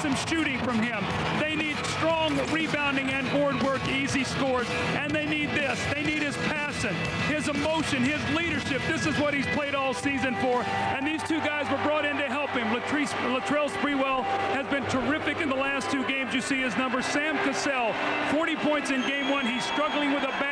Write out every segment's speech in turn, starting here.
some shooting from him. They need strong rebounding and board work, easy scores. And they need this. They need his passion, his emotion, his leadership. This is what he's played all season for. And these two guys were brought in to help him. Latrice, Latrell Sprewell has been terrific in the last two games. You see his numbers. Sam Cassell, 40 points in game one. He's struggling with a back.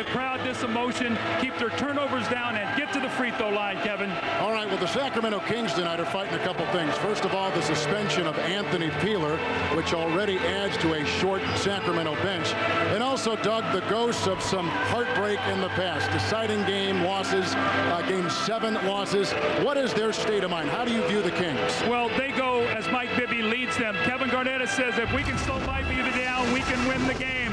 A crowd, this emotion, keep their turnovers down, and get to the free throw line, Kevin. All right, well, the Sacramento Kings tonight are fighting a couple things. First of all, the suspension of Anthony Peeler, which already adds to a short Sacramento bench. And also, Doug, the ghosts of some heartbreak in the past. Deciding game losses, uh, game seven losses. What is their state of mind? How do you view the Kings? Well, they go as Mike Bibby leads them. Kevin Garnett says if we can slow Mike We can win the game.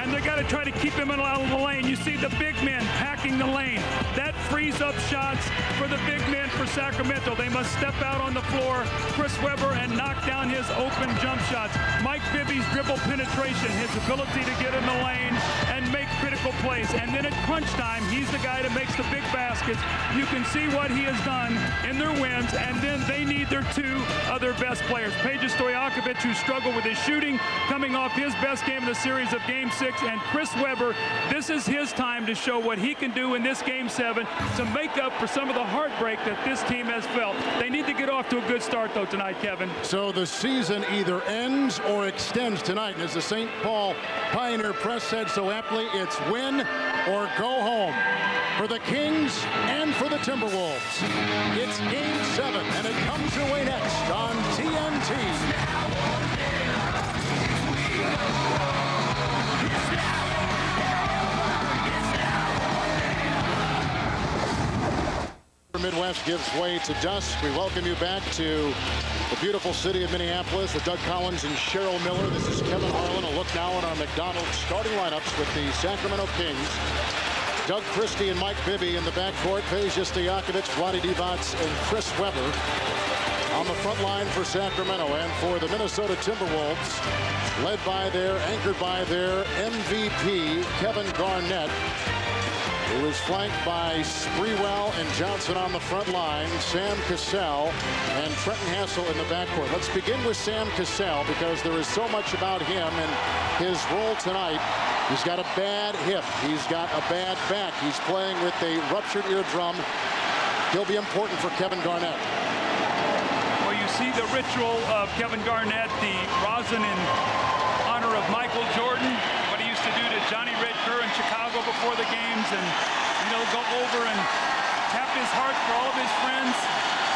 And they got to try to keep him in the lane. You see the big men packing the lane. That frees up shots for the big men for Sacramento. They must step out on the floor, Chris Webber, and knock down his open jump shots. Mike Bibby's dribble penetration, his ability to get in the lane and make critical plays. And then at crunch time, he's the guy that makes the big baskets. You can see what he has done in their wins, and then they need their two other best players. Peja Stojakovic, who struggled with his shooting, coming off his best game in the series of Game 6, and Chris Webber, this is his time to show what he can do in this Game 7 to make up for some of the heartbreak that this team has felt. They need to get off to a good start, though, tonight, Kevin. So the season either ends or extends tonight. And as the St. Paul Pioneer Press said so aptly, it's win or go home for the Kings and for the Timberwolves. It's Game 7, and it comes your way next on TNT. Midwest gives way to dusk. We welcome you back to the beautiful city of Minneapolis with Doug Collins and Cheryl Miller. This is Kevin Harlan. A look now at our McDonald's starting lineups with the Sacramento Kings. Doug Christie and Mike Bibby in the backcourt. Peja Stojakovic, Vlade Divac, and Chris Webber on the front line for Sacramento and for the Minnesota Timberwolves, led by their, anchored by their MVP, Kevin Garnett, who is flanked by Sprewell and Johnson on the front line, Sam Cassell and Trenton Hassell in the backcourt. Let's begin with Sam Cassell because there is so much about him and his role tonight. He's got a bad hip. He's got a bad back. He's playing with a ruptured eardrum. He'll be important for Kevin Garnett. Well, you see the ritual of Kevin Garnett, the rosin in honor of Michael Jordan, what he used to do to Johnny Red Kerr in Chicago before the games and, you know, go over and tap his heart for all of his friends.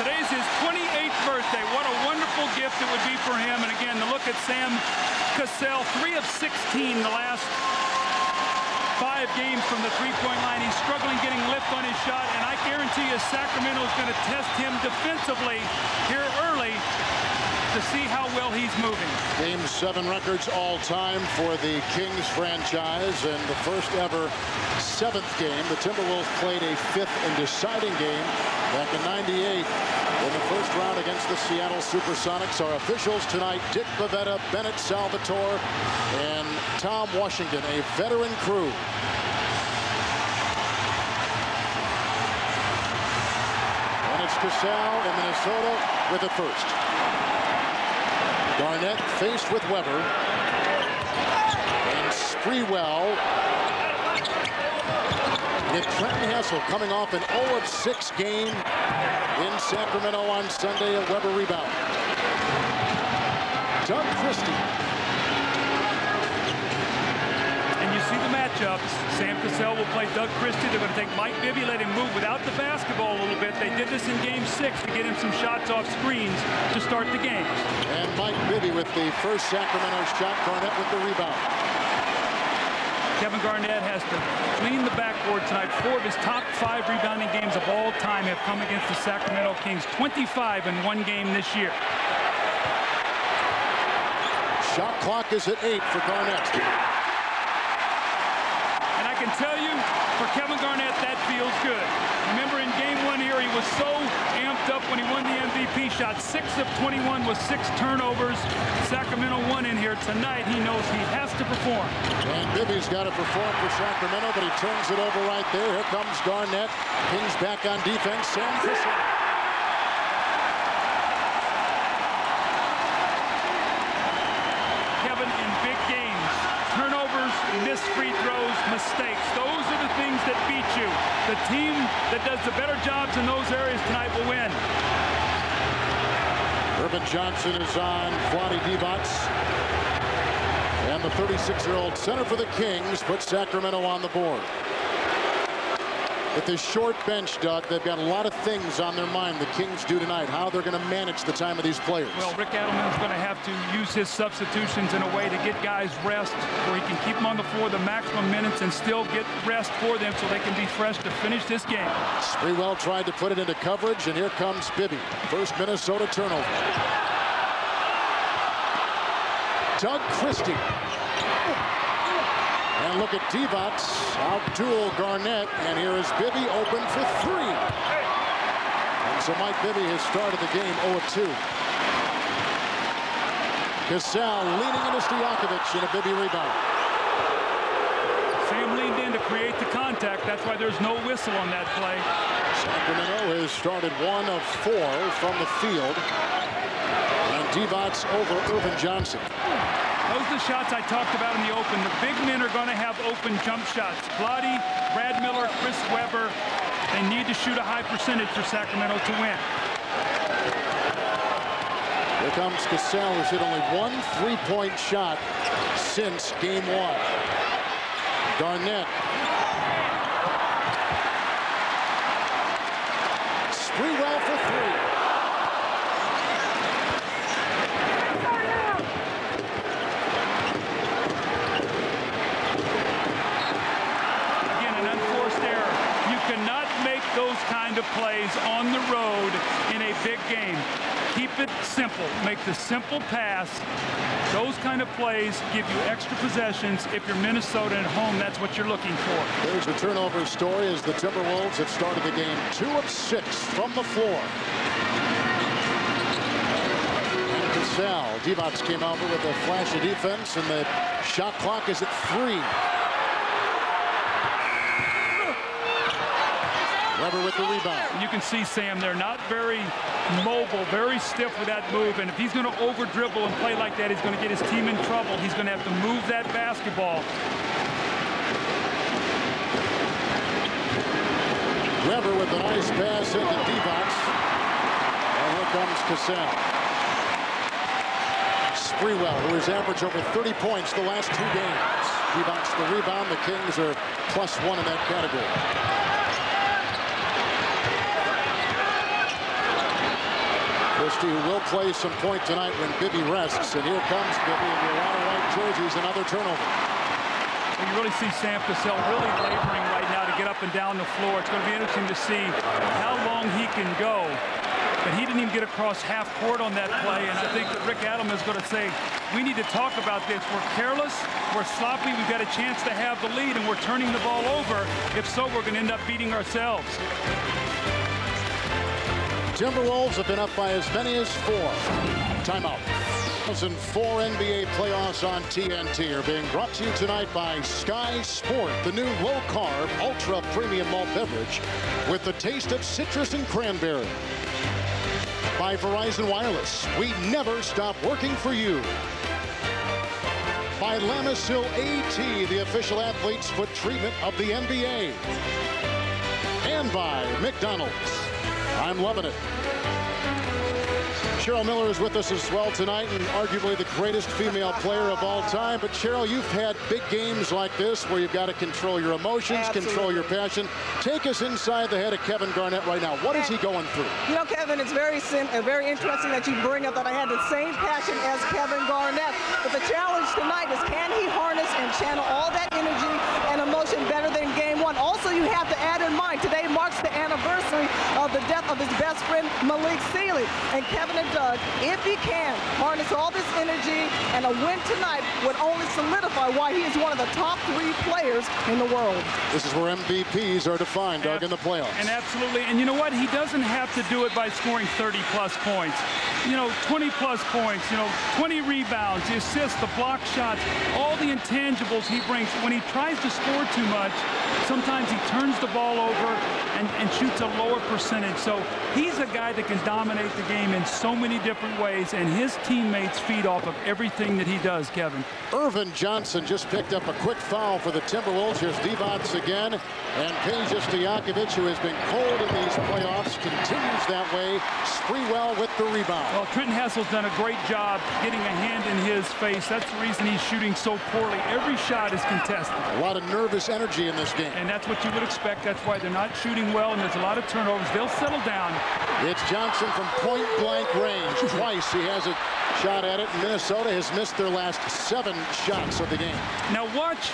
Today's his 28th birthday. What a wonderful gift it would be for him. And again, to look at Sam Cassell, 3 of 16 the last five games from the three-point line. He's struggling getting lift on his shot, and I guarantee you Sacramento is going to test him defensively here early to see how well he's moving. Game seven records all time for the Kings franchise and the first ever seventh game. The Timberwolves played a fifth and deciding game back in 98 in the first round against the Seattle Supersonics. Our officials tonight, Dick Bavetta, Bennett Salvatore, and Tom Washington, a veteran crew. And it's Cassell in Minnesota with it first. Garnett faced with Webber. And Sprewell. With Trenton Hassell coming off an 0 of 6 game in Sacramento on Sunday. A Webber rebound. Doug Christie. And you see the matchups. Sam Cassell will play Doug Christie. They're going to take Mike Bibby, let him move without the basketball a little bit. They did this in game six to get him some shots off screens to start the game. And Mike Bibby with the first Sacramento shot. Garnett with the rebound. Kevin Garnett has to clean the backboard tonight. Four of his top five rebounding games of all time have come against the Sacramento Kings. 25 in one game this year. Shot clock is at eight for Garnett can tell you, for Kevin Garnett, that feels good. Remember in game one here, he was so amped up when he won the MVP. Shot 6 of 21 with 6 turnovers. Sacramento won in here tonight. He knows he has to perform. And Bibby's got to perform for Sacramento, but he turns it over right there. Here comes Garnett. Pings back on defense. Sam Fisher. in big games. Turnovers, missed free throws mistakes. Those are the things that beat you. The team that does the better jobs in those areas tonight will win. Ervin Johnson is on Vlade Divac. And the 36-year-old center for the Kings puts Sacramento on the board. With this short bench, Doug, they've got a lot of things on their mind the Kings do tonight, how they're going to manage the time of these players. Well, Rick Adelman is going to have to use his substitutions in a way to get guys rest where he can keep them on the floor the maximum minutes and still get rest for them so they can be fresh to finish this game. Sprewell tried to put it into coverage, and here comes Bibby. First Minnesota turnover. Doug Christie and look at Divac, outduel Garnett, and here is Bibby open for three. And so Mike Bibby has started the game 0-2. Cassell leaning into Stojakovic in a Bibby rebound. Sam leaned in to create the contact. That's why there's no whistle on that play. Sacramento has started one of four from the field. And Divac over Ervin Johnson. Those are the shots I talked about in the open. The big men are going to have open jump shots. Vlade, Brad Miller, Chris Webber, they need to shoot a high percentage for Sacramento to win. Here comes Cassell, who's hit only one three-point shot since game one. Garnett. Sprewell for three. Again, an unforced error. You cannot make those kind of plays on the road in a big game. Keep it simple. Make the simple pass. Those kind of plays give you extra possessions. If you're Minnesota at home, that's what you're looking for. There's the turnover story as the Timberwolves have started the game two of six from the floor. Cassell, Divac came over with a flash of defense, and the shot clock is at three. Webber with the rebound. You can see Sam there, not very mobile, very stiff with that move. And if he's going to over dribble and play like that, he's going to get his team in trouble. He's going to have to move that basketball. Webber with a nice pass into Divac. And here comes Cassell. Sprewell, who has averaged over 30 points the last two games. Divac the rebound. The Kings are plus one in that category. Christie, who will play some point tonight when Bibby rests. And here comes Bibby in the lot of white jerseys, another turnover. You really see Sam Cassell really laboring right now to get up and down the floor. It's going to be interesting to see how long he can go. But he didn't even get across half court on that play, and I think that Rick Adelman is going to say, we need to talk about this. We're careless, we're sloppy, we've got a chance to have the lead, and we're turning the ball over. If so, we're going to end up beating ourselves. Timberwolves have been up by as many as four. Timeout. 2004 NBA playoffs on TNT are being brought to you tonight by Skyy Sport, the new low-carb, ultra-premium malt beverage with the taste of citrus and cranberry. By Verizon Wireless, we never stop working for you. By Lamisil AT, the official athlete's foot treatment of the NBA. And by McDonald's. I'm loving it. Cheryl Miller is with us as well tonight, and arguably the greatest female player of all time. But Cheryl, you've had big games like this where you've got to control your emotions, Absolutely. control your passion. Take us inside the head of Kevin Garnett right now. What is he going through? You know, Kevin, it's very sim uh, very interesting that you bring up that I had the same passion as Kevin Garnett. But the challenge tonight is can he harness and channel all that energy and emotion better than game one? Also, you have to add in mind, today marks the anniversary of the death of his best friend, Malik Sealy. And Kevin and Doug, if he can harness all this energy and a win tonight would only solidify why he is one of the top three players in the world. This is where MVPs are defined, Doug, in the playoffs. And absolutely. And you know what? He doesn't have to do it by scoring 30-plus points. You know, 20-plus points, you know, 20 rebounds, the assists, the block shots, all the intangibles he brings. When he tries to score too much, sometimes he turns the ball over and, and shoots a lower percentage. So he's a guy that can dominate the game in so many different ways, and his teammates feed off of everything that he does, Kevin. Ervin Johnson just picked up a quick foul for the Timberwolves. Here's Divac again, and Peja Stojakovic, who has been cold in these playoffs, continues that way. Sprewell with the rebound. Well, Trenton Hassell's done a great job getting a hand in his face. That's the reason he's shooting so poorly. Every shot is contested. A lot of nervous energy in this game. And that's what you would expect. That's why they're not shooting well, and there's a lot of turnovers. They'll settle down. It's Johnson from point-blank range. Twice he has a shot at it. Minnesota has missed their last seven shots of the game. Now watch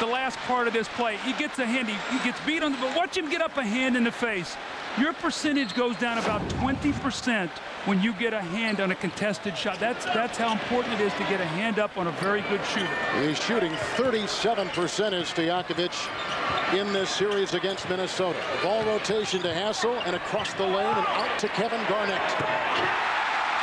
the last part of this play. He gets a hand. He, he gets beat on the, but watch him get up a hand in the face. Your percentage goes down about 20% when you get a hand on a contested shot. That's that's how important it is to get a hand up on a very good shooter. He's shooting 37% is Stojakovic in this series against Minnesota. Ball rotation to Hassell and across the lane and out to Kevin Garnett.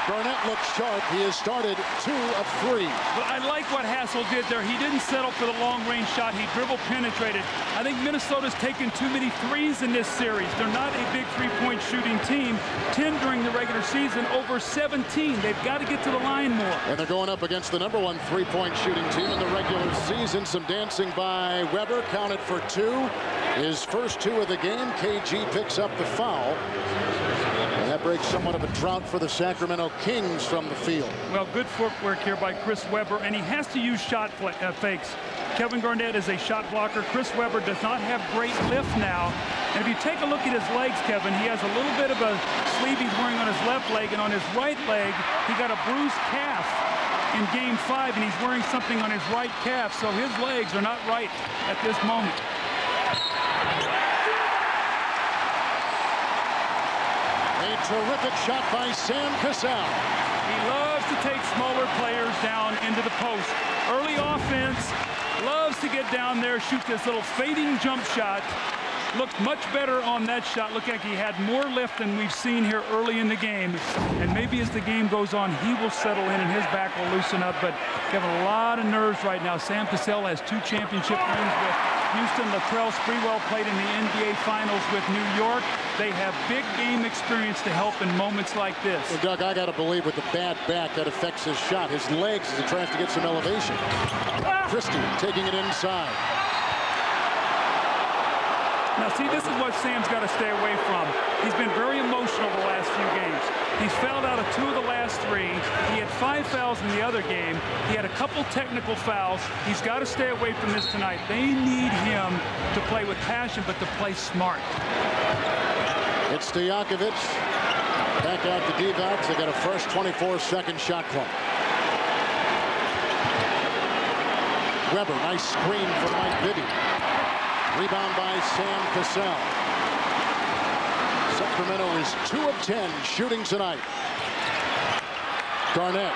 Garnett looks sharp. He has started two of three. But I like what Hassell did there. He didn't settle for the long-range shot. He dribble penetrated. I think Minnesota's taken too many threes in this series. They're not a big three-point shooting team. 10 during the regular season, over 17. They've got to get to the line more. And they're going up against the number one three-point shooting team in the regular season. Some dancing by Webber, counted for two. His first two of the game. KG picks up the foul. Breaks somewhat of a drought for the Sacramento Kings from the field. Well, good footwork here by Chris Webber, and he has to use shot uh, fakes. Kevin Garnett is a shot blocker. Chris Webber does not have great lift now. And if you take a look at his legs, Kevin, he has a little bit of a sleeve he's wearing on his left leg, and on his right leg, he got a bruised calf in game five, and he's wearing something on his right calf, so his legs are not right at this moment. Terrific shot by Sam Cassell. He loves to take smaller players down into the post. Early offense, loves to get down there, shoot this little fading jump shot. Looked much better on that shot. Looked like he had more lift than we've seen here early in the game. And maybe as the game goes on, he will settle in and his back will loosen up. But have a lot of nerves right now. Sam Cassell has two championship rings with Houston. Latrell Sprewell played in the NBA Finals with New York. They have big game experience to help in moments like this. Well, Doug, I got to believe with the bad back that affects his shot. His legs as he tries to get some elevation. Ah! Christie taking it inside. Now, see, this is what Sam's got to stay away from. He's been very emotional the last few games. He's fouled out of two of the last three. He had five fouls in the other game. He had a couple technical fouls. He's got to stay away from this tonight. They need him to play with passion, but to play smart. It's Stojakovic. Back out to Divac. They got a first 24-second shot clock. Webber, nice screen for Mike Bibby. Rebound by Sam Cassell. Sacramento is 2 of 10 shooting tonight. Garnett.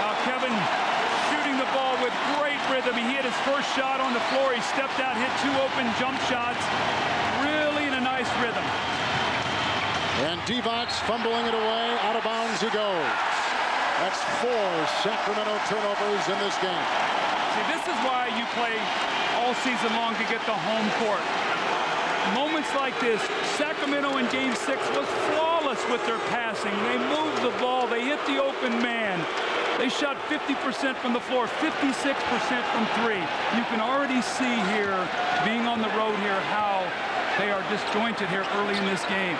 Now Kevin shooting the ball with great rhythm. He hit his first shot on the floor. He stepped out, hit two open jump shots. Really in a nice rhythm. And Divac fumbling it away. Out of bounds he goes. That's four Sacramento turnovers in this game. See, this is why you play all season long to get the home court. Moments like this, Sacramento in game six was flawless with their passing. They moved the ball. They hit the open man. They shot 50% from the floor, 56% from three. You can already see here, being on the road here, how they are disjointed here early in this game.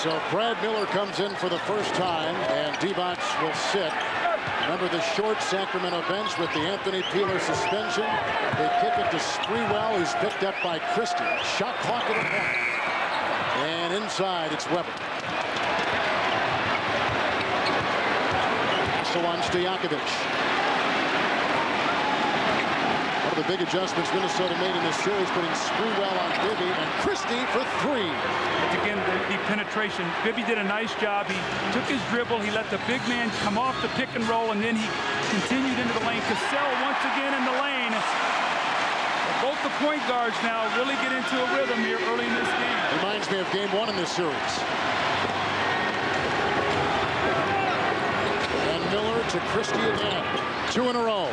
So Brad Miller comes in for the first time, and Divac will sit. Remember the short Sacramento bench with the Anthony Peeler suspension. They kick it to Sprewell, who's picked up by Christie. Shot clock at the point. And inside, it's Webber. So on Stojakovic of the big adjustments Minnesota made in this series, putting Sprewell on Bibby and Christie for three. Again, the, the, penetration. Bibby did a nice job. He took his dribble. He let the big man come off the pick and roll, and then he continued into the lane. Cassell once again in the lane. Both the point guards now really get into a rhythm here early in this game. Reminds me of game one in this series. And Miller to Christie again. Two in a row.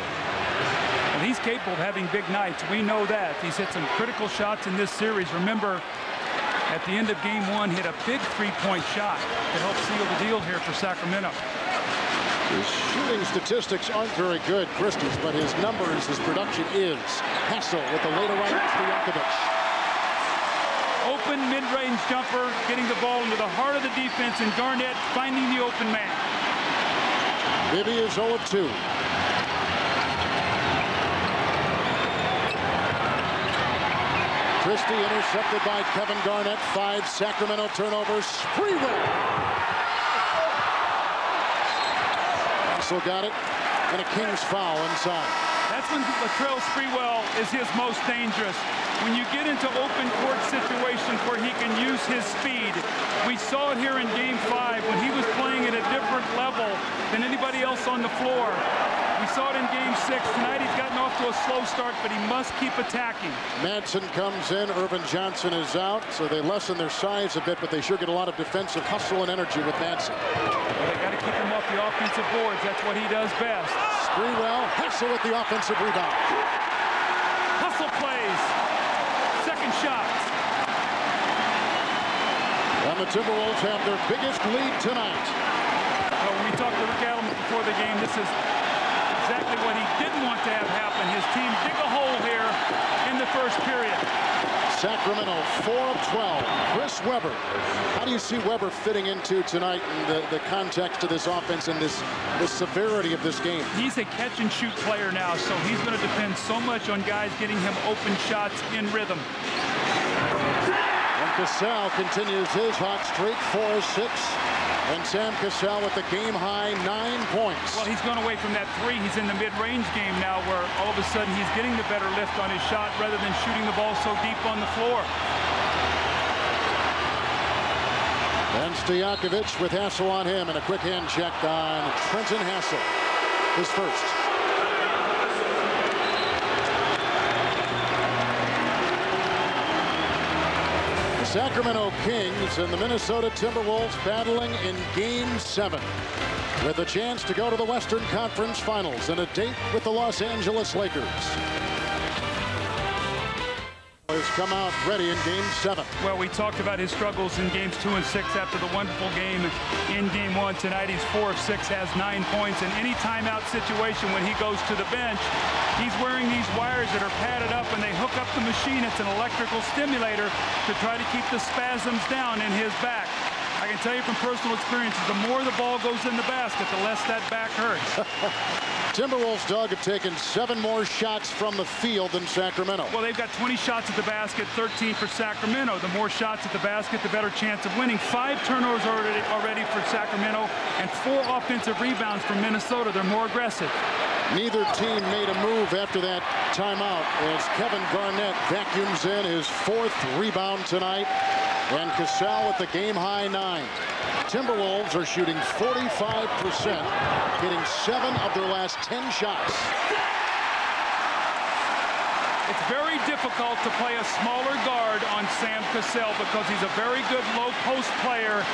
He's capable of having big nights. We know that. He's hit some critical shots in this series. Remember, at the end of game one, hit a big three-point shot to help seal the deal here for Sacramento. His shooting statistics aren't very good, Christie's, but his numbers, his production is. Hassell with the later right to Stojakovic. Open mid-range jumper, getting the ball into the heart of the defense, and Garnett finding the open man. Bibby is 0 Christie intercepted by Kevin Garnett. Five Sacramento turnovers. Sprewell. Also got it. And a Kings foul inside. Latrell Sprewell is his most dangerous. When you get into open court situations where he can use his speed. We saw it here in game five when he was playing at a different level than anybody else on the floor. We saw it in game six. Tonight he's gotten off to a slow start, but he must keep attacking. Madsen comes in. Ervin Johnson is out, so they lessen their size a bit, but they sure get a lot of defensive hustle and energy with Madsen. Well, they got to keep him off the offensive boards. That's what he does best. Sprewell, Hassell with the offensive rebound. Hustle plays. Second shot. And the Timberwolves have their biggest lead tonight. Well, we talked to Rick Adelman before the game, this is exactly what he didn't want to have happen. His team dig a hole here in the first period. Sacramento, 4 of 12. Chris Webber. How do you see Webber fitting into tonight in the, the context of this offense and this the severity of this game? He's a catch-and-shoot player now, so he's going to depend so much on guys getting him open shots in rhythm. And Cassell continues his hot streak, 4 of 6. And Sam Cassell with the game-high nine points. Well, he's gone away from that three. He's in the mid-range game now where all of a sudden he's getting the better lift on his shot rather than shooting the ball so deep on the floor. And Stojakovic with Hassell on him and a quick hand check on Trenton Hassell. His first. Sacramento Kings and the Minnesota Timberwolves battling in Game 7 with a chance to go to the Western Conference Finals and a date with the Los Angeles Lakers has come out ready in game seven. Well, we talked about his struggles in games two and six after the wonderful game in game one. Tonight he's four of six, has nine points. In any timeout situation when he goes to the bench, he's wearing these wires that are padded up and they hook up the machine. It's an electrical stimulator to try to keep the spasms down in his back. I can tell you from personal experience, the more the ball goes in the basket, the less that back hurts. Timberwolves, Doug, have taken seven more shots from the field than Sacramento. Well, they've got 20 shots at the basket, 13 for Sacramento. The more shots at the basket, the better chance of winning. Five turnovers already, already for Sacramento and four offensive rebounds from Minnesota. They're more aggressive. Neither team made a move after that timeout as Kevin Garnett vacuums in his fourth rebound tonight. And Cassell with the game-high nine. Timberwolves are shooting 45%, hitting seven of their last 10 shots. It's very difficult to play a smaller guard on Sam Cassell because he's a very good low-post player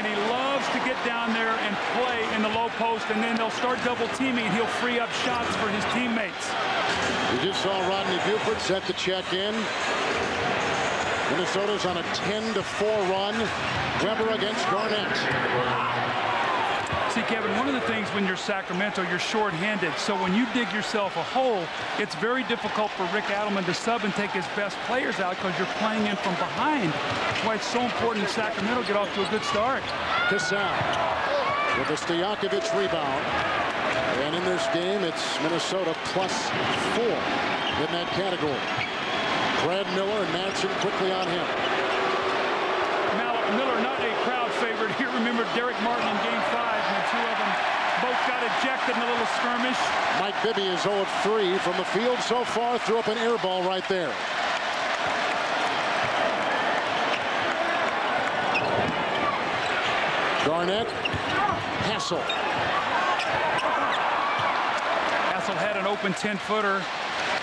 and he loves to get down there and play in the low post, and then they'll start double teaming, and he'll free up shots for his teammates. We just saw Rodney Buford set the check in. Minnesota's on a 10 to 4 run. Webber against Garnett. See, Kevin, one of the things when you're Sacramento, you're short-handed. So when you dig yourself a hole, it's very difficult for Rick Adelman to sub and take his best players out because you're playing in from behind. That's why it's so important Sacramento get off to a good start. Cassell with a Stojakovic rebound. And in this game, it's Minnesota plus four in that category. Brad Miller and Madsen quickly on him. Miller, not a crowd favorite here. Remember Darrick Martin in game five when two of them both got ejected in a little skirmish. Mike Bibby is 0 3 from the field so far. Threw up an air ball right there. Garnett, Hassell. Hassell had an open 10-footer,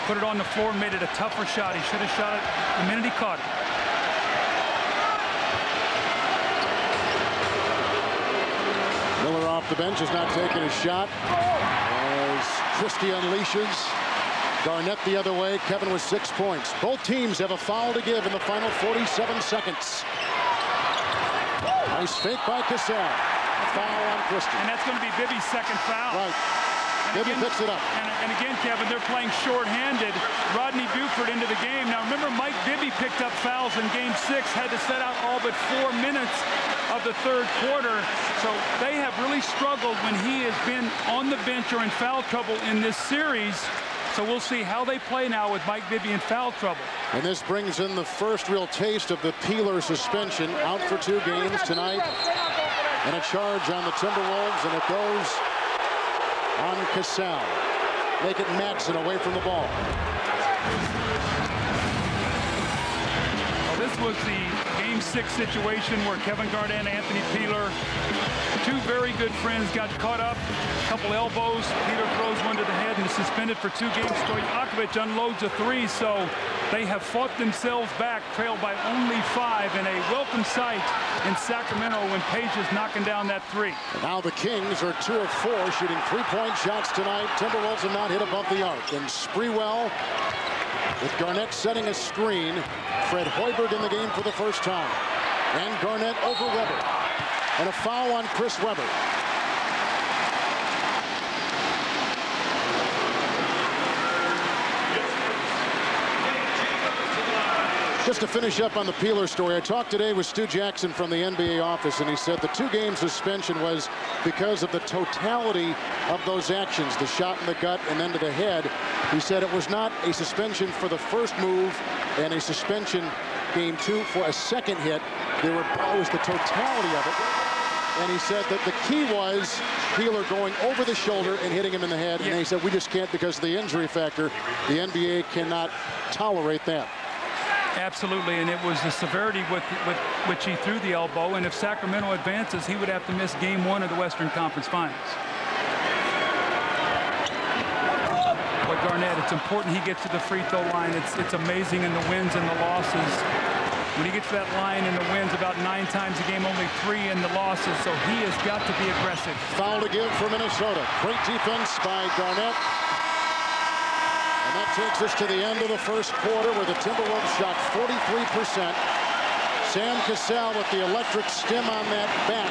put it on the floor, made it a tougher shot. He should have shot it the minute he caught it. Miller off the bench is not taking a shot as Christie unleashes. Garnett the other way. Kevin with six points. Both teams have a foul to give in the final 47 seconds. Nice fake by Cassell. Foul on Christie. And that's going to be Bibby's second foul. Right. Bibby picks it up. And, and, again, Kevin, they're playing short-handed. Rodney Buford into the game. Now, remember, Mike Bibby picked up fouls in Game 6, had to set out all but four minutes of the third quarter. So they have really struggled when he has been on the bench or in foul trouble in this series. So we'll see how they play now with Mike Bibby in foul trouble. And this brings in the first real taste of the Peeler suspension. Out for two games tonight. And a charge on the Timberwolves, and it goes on Cassell. Make it Madsen away from the ball. Well, this was the game six situation where Kevin Garnett and Anthony Peeler, two very good friends, got caught up. A couple elbows. Peeler throws one to the head and is suspended for two games. Stojakovic unloads a three, so they have fought themselves back, trailed by only five, in a welcome sight in Sacramento when Peja is knocking down that three. And now the Kings are two of four, shooting three-point shots tonight. Timberwolves have not hit above the arc. And Sprewell, with Garnett setting a screen, Fred Hoiberg in the game for the first time. And Garnett over Webber. And a foul on Chris Webber. Just to finish up on the Peeler story, I talked today with Stu Jackson from the NBA office, and he said the two-game suspension was because of the totality of those actions, the shot in the gut and then to the head. He said it was not a suspension for the first move and a suspension game two for a second hit. There were always the totality of it. And he said that the key was Peeler going over the shoulder and hitting him in the head. Yeah. And he said, we just can't because of the injury factor. The NBA cannot tolerate that. Absolutely, and it was the severity with, with which he threw the elbow, and if Sacramento advances, he would have to miss game one of the Western Conference Finals. But Garnett, it's important he gets to the free throw line. It's, it's amazing in the wins and the losses. When he gets to that line in the wins about nine times a game, only three in the losses, so he has got to be aggressive. Foul to give for Minnesota. Great defense by Garnett. That takes us to the end of the first quarter where the Timberwolves shot 43%. Sam Cassell with the electric stim on that bat,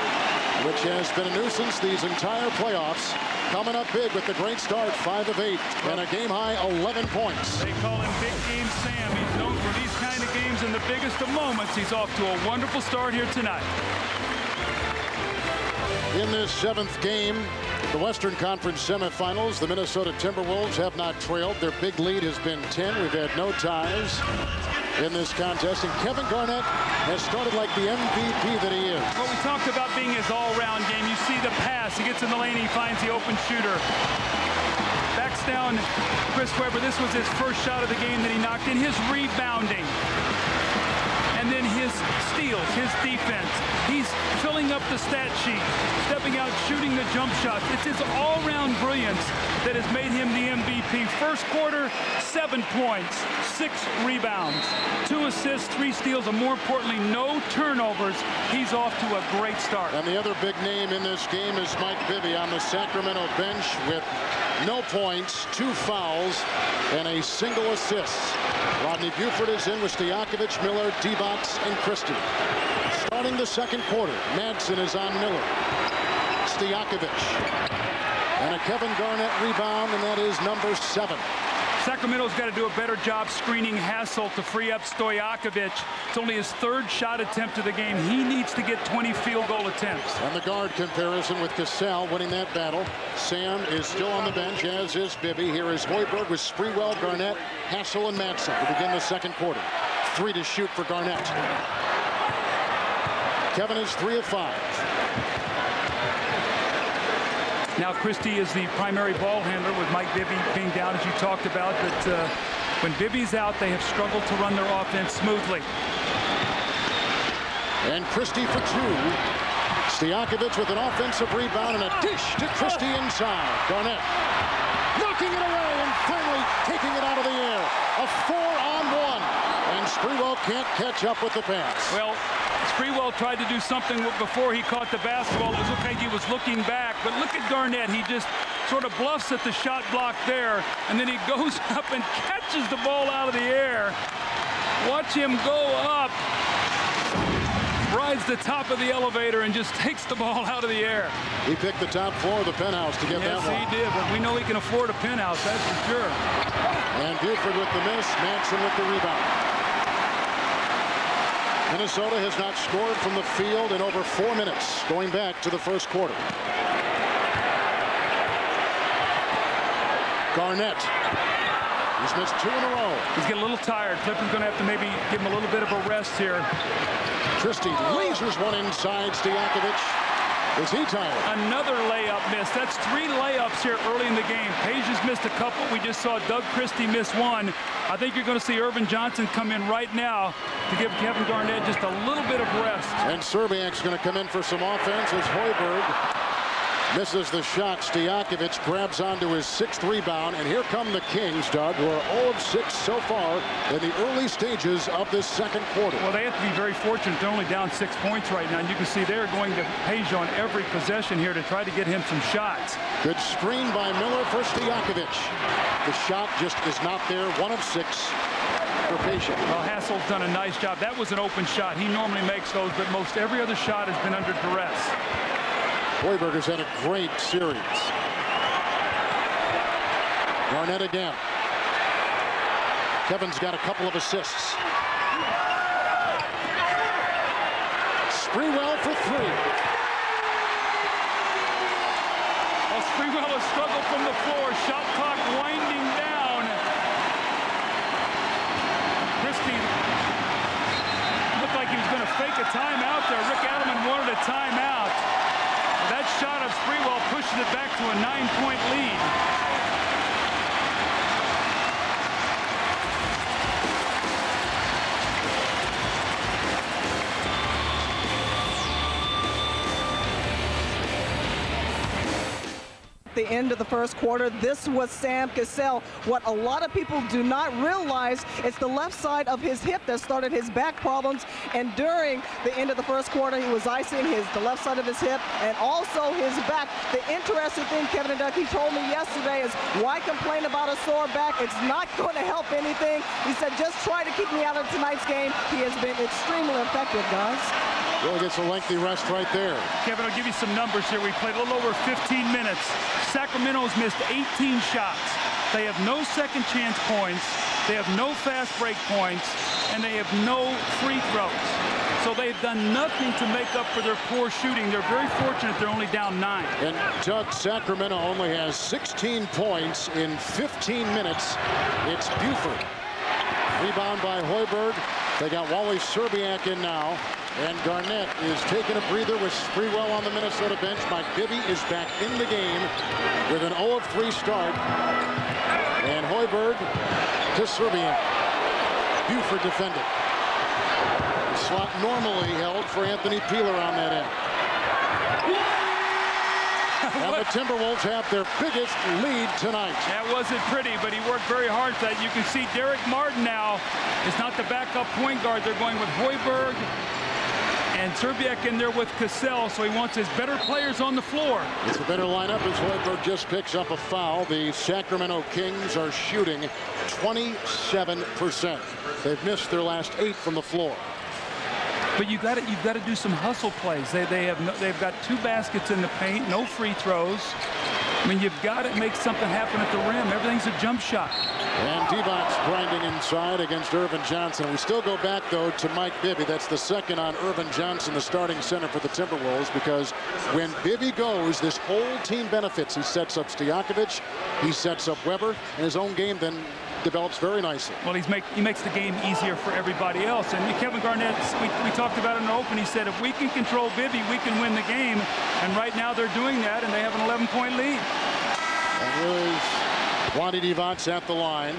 which has been a nuisance these entire playoffs. Coming up big with the great start, 5 of 8, and a game-high 11 points. They call him Big Game Sam. He's known for these kind of games in the biggest of moments. He's off to a wonderful start here tonight. In this seventh game, the Western Conference semifinals, the Minnesota Timberwolves have not trailed. Their big lead has been 10. We've had no ties in this contest. And Kevin Garnett has started like the MVP that he is. Well, we talked about being his all-round game. You see the pass. He gets in the lane. He finds the open shooter. Backs down Chris Webber. This was his first shot of the game that he knocked in. His rebounding steals, his defense. He's filling up the stat sheet, stepping out, shooting the jump shots. It's his all-round brilliance that has made him the MVP. First quarter, seven points, six rebounds, two assists, three steals, and more importantly, no turnovers. He's off to a great start. And the other big name in this game is Mike Bibby on the Sacramento bench with no points, two fouls, and a single assist. Rodney Buford is in with Stojakovic, Miller, Divac, and Christie. Starting the second quarter, Madsen is on Miller. Stojakovic. And a Kevin Garnett rebound, and that is number seven. Sacramento's got to do a better job screening Hassell to free up Stojakovic. It's only his third shot attempt of the game. He needs to get 20 field goal attempts. And the guard comparison with Cassell winning that battle. Sam is still on the bench, as is Bibby. Here is Hoiberg with Sprewell, Garnett, Hassell, and Madsen to begin the second quarter. Three to shoot for Garnett. Kevin is three of five. Now Christie is the primary ball handler with Mike Bibby being down, as you talked about. But uh, when Bibby's out, they have struggled to run their offense smoothly. And Christie for two. Stojakovic with an offensive rebound and a dish to Christie inside. Garnett knocking it away and finally taking it out of the air. A four-on-one. And Sprewell can't catch up with the pass. Well, Sprewell tried to do something before he caught the basketball. It looked like he was looking back. But look at Garnett. He just sort of bluffs at the shot block there, and then he goes up and catches the ball out of the air. Watch him go up, rides the top of the elevator, and just takes the ball out of the air. He picked the top floor of the penthouse to get yes, that one. Yes, he did, but we know he can afford a penthouse, that's for sure. And Buford with the miss, Madsen with the rebound. Minnesota has not scored from the field in over four minutes, going back to the first quarter. Garnett. He's missed two in a row. He's getting a little tired. Clifton's going to have to maybe give him a little bit of a rest here. Christie lasers one inside Stojakovic. Is he tired? Another layup miss. That's three layups here early in the game. Peja has missed a couple. We just saw Doug Christie miss one. I think you're going to see Ervin Johnson come in right now to give Kevin Garnett just a little bit of rest. And Szczerbiak's going to come in for some offense as Hoiberg misses the shot. Stojakovic grabs onto his sixth rebound. And here come the Kings, Doug, who are 0 of 6 so far in the early stages of this second quarter. Well, they have to be very fortunate. They're only down six points right now. And you can see they're going to Peja on every possession here to try to get him some shots. Good screen by Miller for Stojakovic. The shot just is not there. One of six. Well, Hassell's done a nice job. That was an open shot. He normally makes those, but most every other shot has been under duress. Hoiberg's had a great series. Garnett again. Kevin's got a couple of assists. Sprewell for three. Well, Sprewell has struggled from the floor. Shot clock winding down. Christie looked like he was going to fake a timeout there. Rick Adelman wanted a timeout. That shot of Sprewell pushes it back to a nine-point lead. The end of the first quarter. This was Sam Cassell. What a lot of people do not realize, it's the left side of his hip that started his back problems. And during the end of the first quarter, he was icing his the left side of his hip and also his back. The interesting thing, Kevin he told me yesterday is why complain about a sore back? It's not going to help anything. He said, just try to keep me out of tonight's game. He has been extremely effective, guys. Really gets a lengthy rest right there. Kevin, I'll give you some numbers here. We played a little over 15 minutes. Sacramento's missed 18 shots. They have no second chance points. They have no fast break points. And they have no free throws. So they've done nothing to make up for their poor shooting. They're very fortunate they're only down nine. And Doug, Sacramento only has 16 points in 15 minutes. It's Buford. Rebound by Hoiberg. They got Wally Szczerbiak in now. And Garnett is taking a breather with Sprewell on the Minnesota bench. Mike Bibby is back in the game with an 0 of 3 start. And Hoiberg to Szczerbiak. Buford defended. The slot normally held for Anthony Peeler on that end. and the Timberwolves have their biggest lead tonight. That wasn't pretty, but he worked very hard for that. You can see Darrick Martin now is not the backup point guard. They're going with Hoiberg, and Szczerbiak in there with Cassell, so he wants his better players on the floor. It's a better lineup as Hoiberg just picks up a foul. The Sacramento Kings are shooting 27%. They've missed their last eight from the floor. But you got You've got to do some hustle plays. They they have no, they've got two baskets in the paint, no free throws. I mean, you've got to make something happen at the rim. Everything's a jump shot. And Divac grinding inside against Ervin Johnson. We still go back, though, to Mike Bibby. That's the second on Ervin Johnson, the starting center for the Timberwolves, because when Bibby goes, this whole team benefits. He sets up Stojakovic, he sets up Webber, and his own game then develops very nicely. Well, he's make, he makes the game easier for everybody else. And Kevin Garnett, we, we talked about it in the open. He said, if we can control Bibby, we can win the game. And right now they're doing that, and they have an 11-point lead. And here's Vlade Divac at the line.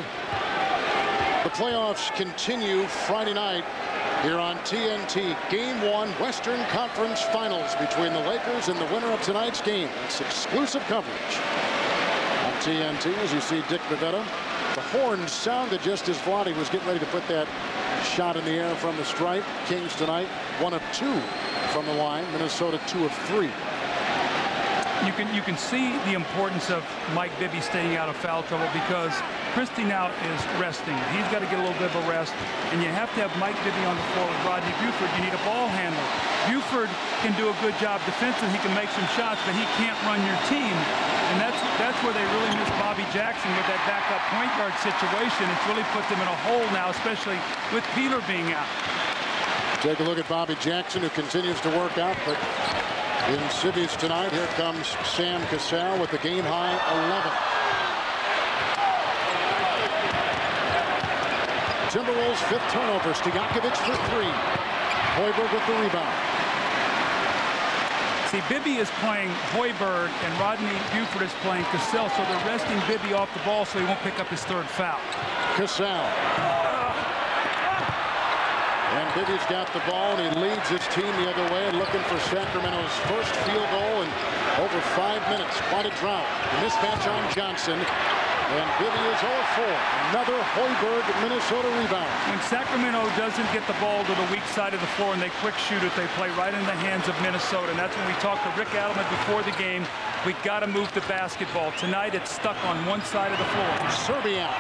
The playoffs continue Friday night here on TNT. Game one, Western Conference Finals between the Lakers and the winner of tonight's game. It's exclusive coverage on TNT as you see Dick Bavetta the horn sounded just as Vlade was getting ready to put that shot in the air from the stripe. Kings tonight, one of two from the line. Minnesota, two of three. you can you can see the importance of Mike Bibby staying out of foul trouble because Christie now is resting. He's got to get a little bit of a rest, and you have to have Mike Bibby on the floor with Rodney Buford. You need a ball handler. Buford can do a good job defensively. He can make some shots, but he can't run your team. And that's that's where they really miss Bobby Jackson with that backup point guard situation. It's really put them in a hole now, especially with Peeler being out. Take a look at Bobby Jackson, who continues to work out, but in cities tonight, here comes Sam Cassell with the game high 11. Timberwolves fifth turnover. Stojakovic for three. Hoiberg with the rebound. See, Bibby is playing Hoiberg, and Rodney Buford is playing Cassell, so they're resting Bibby off the ball so he won't pick up his third foul. Cassell. And Bibby's got the ball, and he leads his team the other way, looking for Sacramento's first field goal in over five minutes. Quite a drought. mismatch on Johnson. And Bibby is 0-4. Another Hoiberg, Minnesota rebound. When Sacramento doesn't get the ball to the weak side of the floor and they quick shoot it, they play right in the hands of Minnesota. And that's when we talked to Rick Adelman before the game. We got to move the basketball. Tonight it's stuck on one side of the floor. Szczerbiak.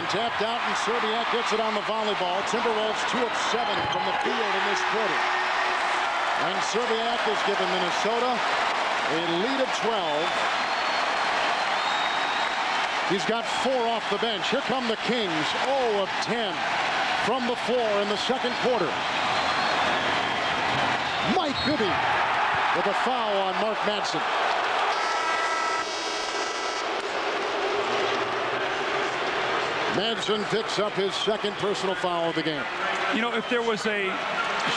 And tapped out, and Szczerbiak gets it on the volleyball. Timberwolves 2 of 7 from the field in this quarter. And Szczerbiak has given Minnesota a lead of 12. He's got four off the bench. Here come the Kings, 0 of 10 from the floor in the second quarter. Mike Bibby with a foul on Mark Madsen. Madsen picks up his second personal foul of the game. You know, if there was a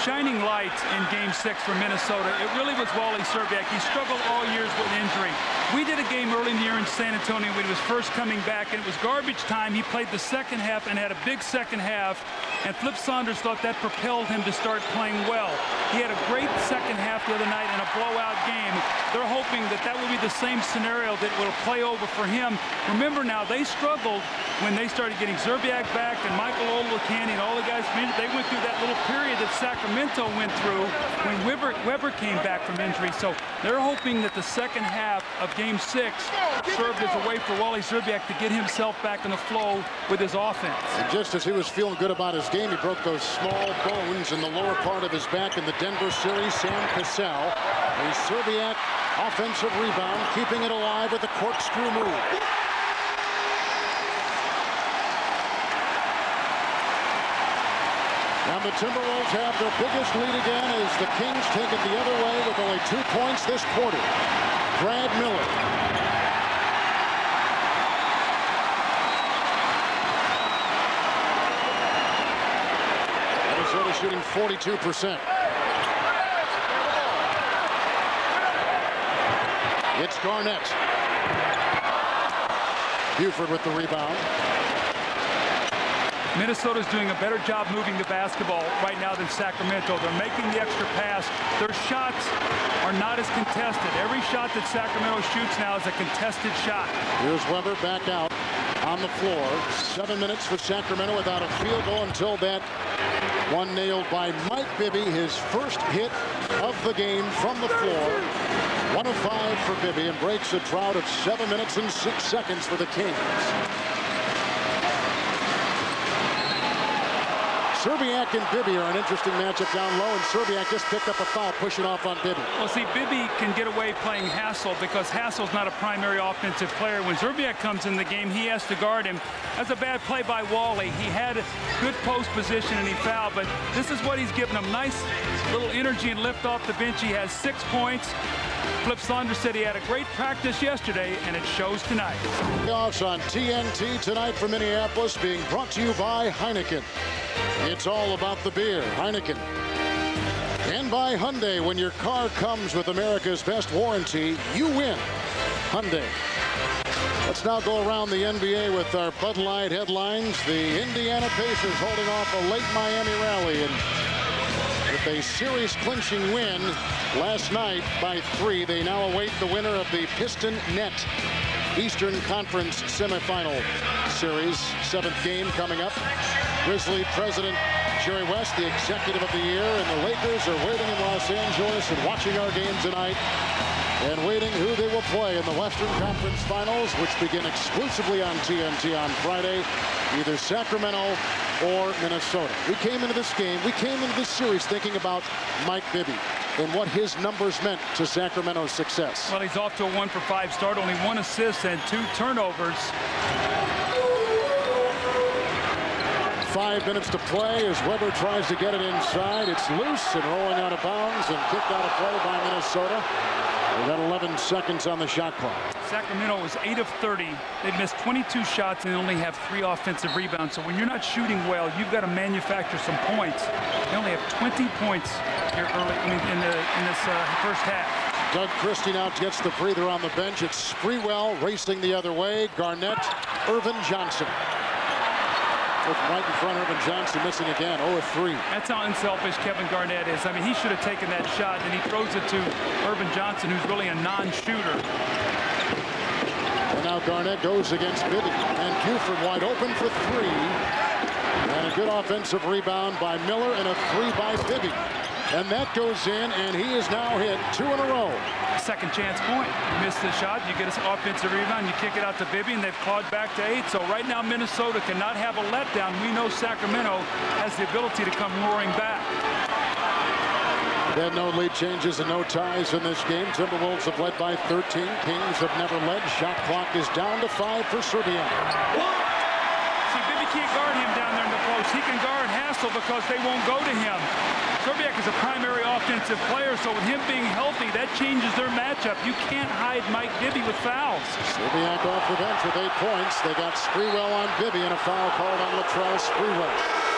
shining light in game six for Minnesota, it really was Wally Szczerbiak. He struggled all years with injury. We did a game early in the year in San Antonio when he was first coming back, and it was garbage time. He played the second half and had a big second half, and Flip Saunders thought that propelled him to start playing well. He had a great second half the other night in a blowout game. They're hoping that that will be the same scenario that will play over for him. Remember now, they struggled when they started getting Szczerbiak back and Michael Olowokandi and all the guys. They went through that little period that Sacramento went through when Weber, Webber came back from injury. So they're hoping that the second half of game six served as a way for Wally Szczerbiak to get himself back in the flow with his offense. And just as he was feeling good about his game, he broke those small bones in the lower part of his back in the Denver series. Sam Cassell, a Szczerbiak offensive rebound, keeping it alive with a corkscrew move. And the Timberwolves have their biggest lead again as the Kings take it the other way with only two points this quarter. Brad Miller. Minnesota shooting 42%. It's Garnett. Buford with the rebound. Minnesota's doing a better job moving the basketball right now than Sacramento. They're making the extra pass. Their shots are not as contested. Every shot that Sacramento shoots now is a contested shot. Here's Webber back out on the floor. Seven minutes for Sacramento without a field goal until that one nailed by Mike Bibby, his first hit of the game from the floor. One of five for Bibby and breaks a drought of seven minutes and six seconds for the Kings. Szczerbiak and Bibby are an interesting matchup down low, and Szczerbiak just picked up a foul, pushing off on Bibby. Well, see, Bibby can get away playing Hassell because Hassell's not a primary offensive player. When Szczerbiak comes in the game, he has to guard him. That's a bad play by Wally. He had a good post position and he fouled, but this is what he's giving him. Nice little energy and lift off the bench. He has six points. Flip Saunders said he had a great practice yesterday, and it shows tonight. Playoffs on TNT tonight from Minneapolis, being brought to you by Heineken. It's all about the beer, Heineken. And by Hyundai, when your car comes with America's best warranty, you win. Hyundai. Let's now go around the NBA with our Bud Light headlines. The Indiana Pacers holding off a late Miami rally with a series clinching win last night by three. They now await the winner of the Piston Net Eastern Conference semifinal series. Seventh game coming up. Grizzly president Jerry West, the executive of the year, and the Lakers are waiting in Los Angeles and watching our game tonight and waiting who they will play in the Western Conference Finals, which begin exclusively on TNT on Friday, either Sacramento or Minnesota. We came into this game, we came into this series thinking about Mike Bibby and what his numbers meant to Sacramento's success. Well, he's off to a one for five start, only one assist and two turnovers. Five minutes to play as Webber tries to get it inside. It's loose and rolling out of bounds and kicked out of play by Minnesota. We've got 11 seconds on the shot clock. Sacramento was 8 of 30. They missed 22 shots and only have three offensive rebounds. So when you're not shooting well, you've got to manufacture some points. They only have 20 points here early in, the, in this uh, first half. Doug Christie now gets the breather on the bench. It's Sprewell racing the other way. Garnett, Ervin Johnson right in front of him, and Johnson missing again, 0-3. That's how unselfish Kevin Garnett is. I mean, he should have taken that shot, and he throws it to Ervin Johnson, who's really a non-shooter. And now Garnett goes against Bibby, and Buford wide open for three. And a good offensive rebound by Miller, and a three by Bibby. And that goes in, and he is now hit two in a row second chance point. You miss the shot, you get an offensive rebound, you kick it out to Bibby, and they've clawed back to eight. So right now, Minnesota cannot have a letdown. We know Sacramento has the ability to come roaring back. They had no lead changes and no ties in this game. Timberwolves have led by 13. Kings have never led. Shot clock is down to five for Szczerbiak. See, Bibby can't guard him down there in the post. He can guard Hassell because they won't go to him. Szczerbiak is a primary offensive player, so with him being healthy, that changes their matchup. You can't hide Mike Bibby with fouls. Szczerbiak off the bench with eight points. They got Sprewell on Bibby and a foul called on Latrell Sprewell.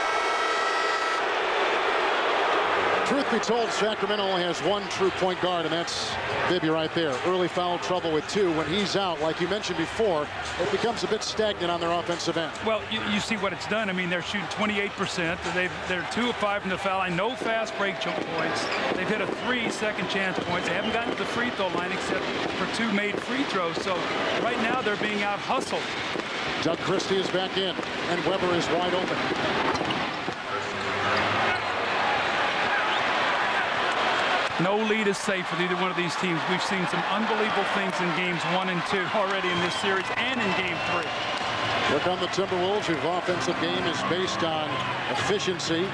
Truth be told, Sacramento only has one true point guard, and that's Bibby right there. Early foul trouble with two. When he's out, like you mentioned before, it becomes a bit stagnant on their offensive end. Well, you, you see what it's done. I mean, they're shooting 28%. They've, they're two of five from the foul line. No fast break points. They've hit a three second chance points. They haven't gotten to the free throw line except for two made free throws. So right now they're being out hustled. Doug Christie is back in, and Webber is wide open. No lead is safe with either one of these teams. We've seen some unbelievable things in games one and two already in this series and in game three. Look on the Timberwolves, whose offensive game is based on efficiency.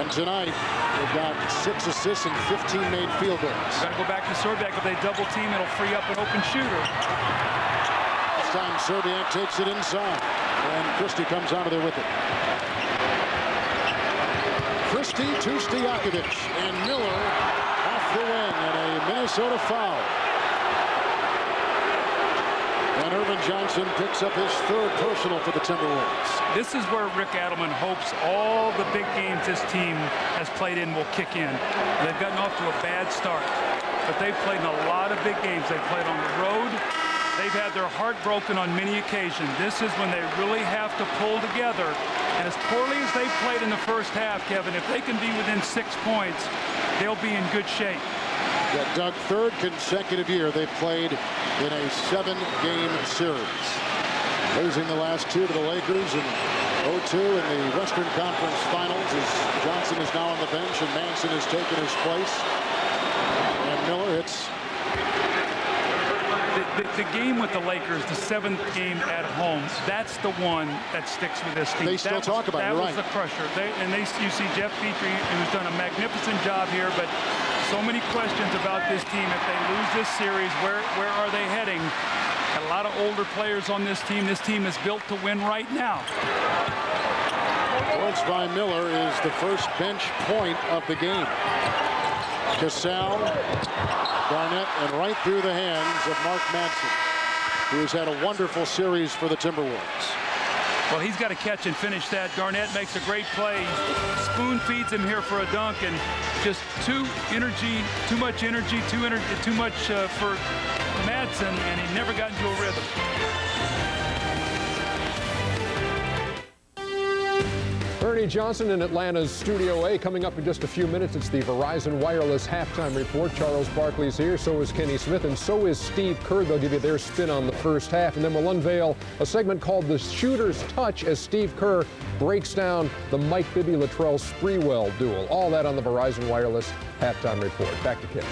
And tonight, they've got six assists and 15 made field goals. Got to go back to Szczerbiak. If they double team, it'll free up an open shooter. This time, Szczerbiak takes it inside. And Christie comes out of there with it. Christie to Stojakovic. And Miller the wing and a Minnesota foul. And Ervin Johnson picks up his third personal for the Timberwolves. This is where Rick Adelman hopes all the big games this team has played in will kick in. They've gotten off to a bad start, but they've played in a lot of big games. They've played on the road. They've had their heart broken on many occasions. This is when they really have to pull together. And as poorly as they played in the first half, Kevin, if they can be within six points, they'll be in good shape. Yeah, Doug, third consecutive year they've played in a seven-game series. Losing the last two to the Lakers and 0-2 in the Western Conference Finals as Johnson is now on the bench and Madsen has taken his place. And Miller hits the, the, game with the Lakers, the seventh game at home, that's the one that sticks with this team. They still that talk was, about that it, was right. the crusher. They, and they, you see Jeff Petrie, who's done a magnificent job here, but so many questions about this team. If they lose this series, where, where are they heading? a lot of older players on this team. This team is built to win right now. Points by Miller is the first bench point of the game. Cassell, Garnett, and right through the hands of Mark Madsen, who has had a wonderful series for the Timberwolves. Well, he's got to catch and finish that. Garnett makes a great play. Spoon feeds him here for a dunk, and just too energy, too much energy, too energy, too much uh, for Madsen, and he never got into a rhythm. Ernie Johnson in Atlanta's Studio A. Coming up in just a few minutes, it's the Verizon Wireless halftime report. Charles Barkley's here, so is Kenny Smith, and so is Steve Kerr. They'll give you their spin on the first half, and then we'll unveil a segment called The Shooter's Touch as Steve Kerr breaks down the Mike Bibby Latrell Sprewell duel. All that on the Verizon Wireless halftime report. Back to Kenny.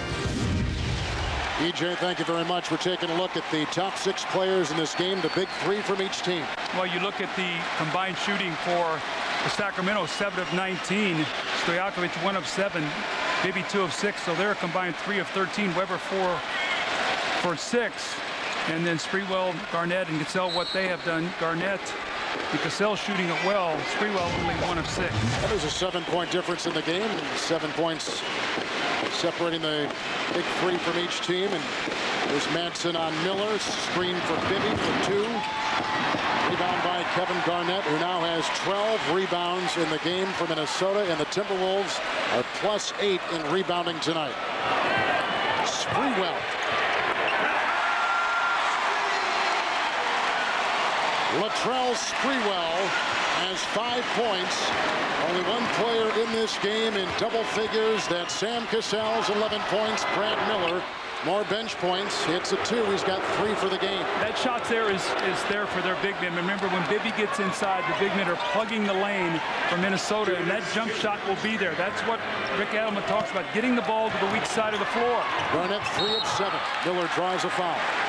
EJ, thank you very much. We're taking a look at the top six players in this game, the big three from each team. Well, you look at the combined shooting for the Sacramento, 7 of 19. Stojakovic, 1 of 7. Bibby, 2 of 6. So they're combined 3 of 13. Webber, 4 for 6. And then Sprewell, Garnett, and Cassell, what they have done. Garnett and Cassell shooting it well. Sprewell only 1 of 6. There's a seven-point difference in the game. Seven points separating the big three from each team. And there's Madsen on Miller. Screen for Bibby for two. Rebound by Kevin Garnett, who now has 12 rebounds in the game for Minnesota. And the Timberwolves are plus eight in rebounding tonight. Sprewell. Latrell Sprewell has five points. Only one player in this game in double figures. That's Sam Cassell's 11 points. Brad Miller more bench points. Hits a two. He's got three for the game. That shot there is, is there for their big men. Remember, when Bibby gets inside, the big men are plugging the lane for Minnesota, and that jump shot will be there. That's what Rick Adelman talks about, getting the ball to the weak side of the floor. Garnett three of seven. Miller draws a foul.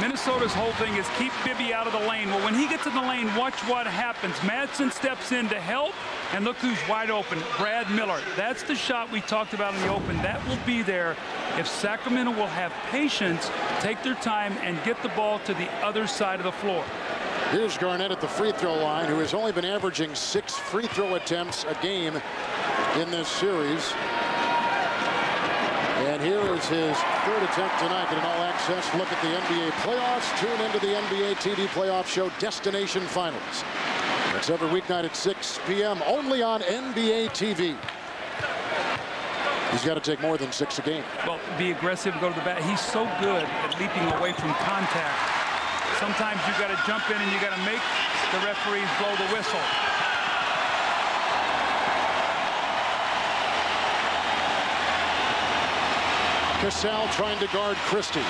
Minnesota's whole thing is keep Bibby out of the lane. Well, when he gets in the lane, watch what happens. Madsen steps in to help, and look who's wide open, Brad Miller. That's the shot we talked about in the open. That will be there if Sacramento will have patience, take their time, and get the ball to the other side of the floor. Here's Garnett at the free throw line, who has only been averaging six free throw attempts a game in this series. And his third attempt tonight at an all-access look at the NBA playoffs. Tune into the NBA TV playoff show Destination Finals. It's every weeknight at 6 p.m. only on NBA TV. He's got to take more than six a game. Well, be aggressive, go to the bat. He's so good at leaping away from contact. Sometimes you got to jump in and you got to make the referees blow the whistle. Cassell trying to guard Christie.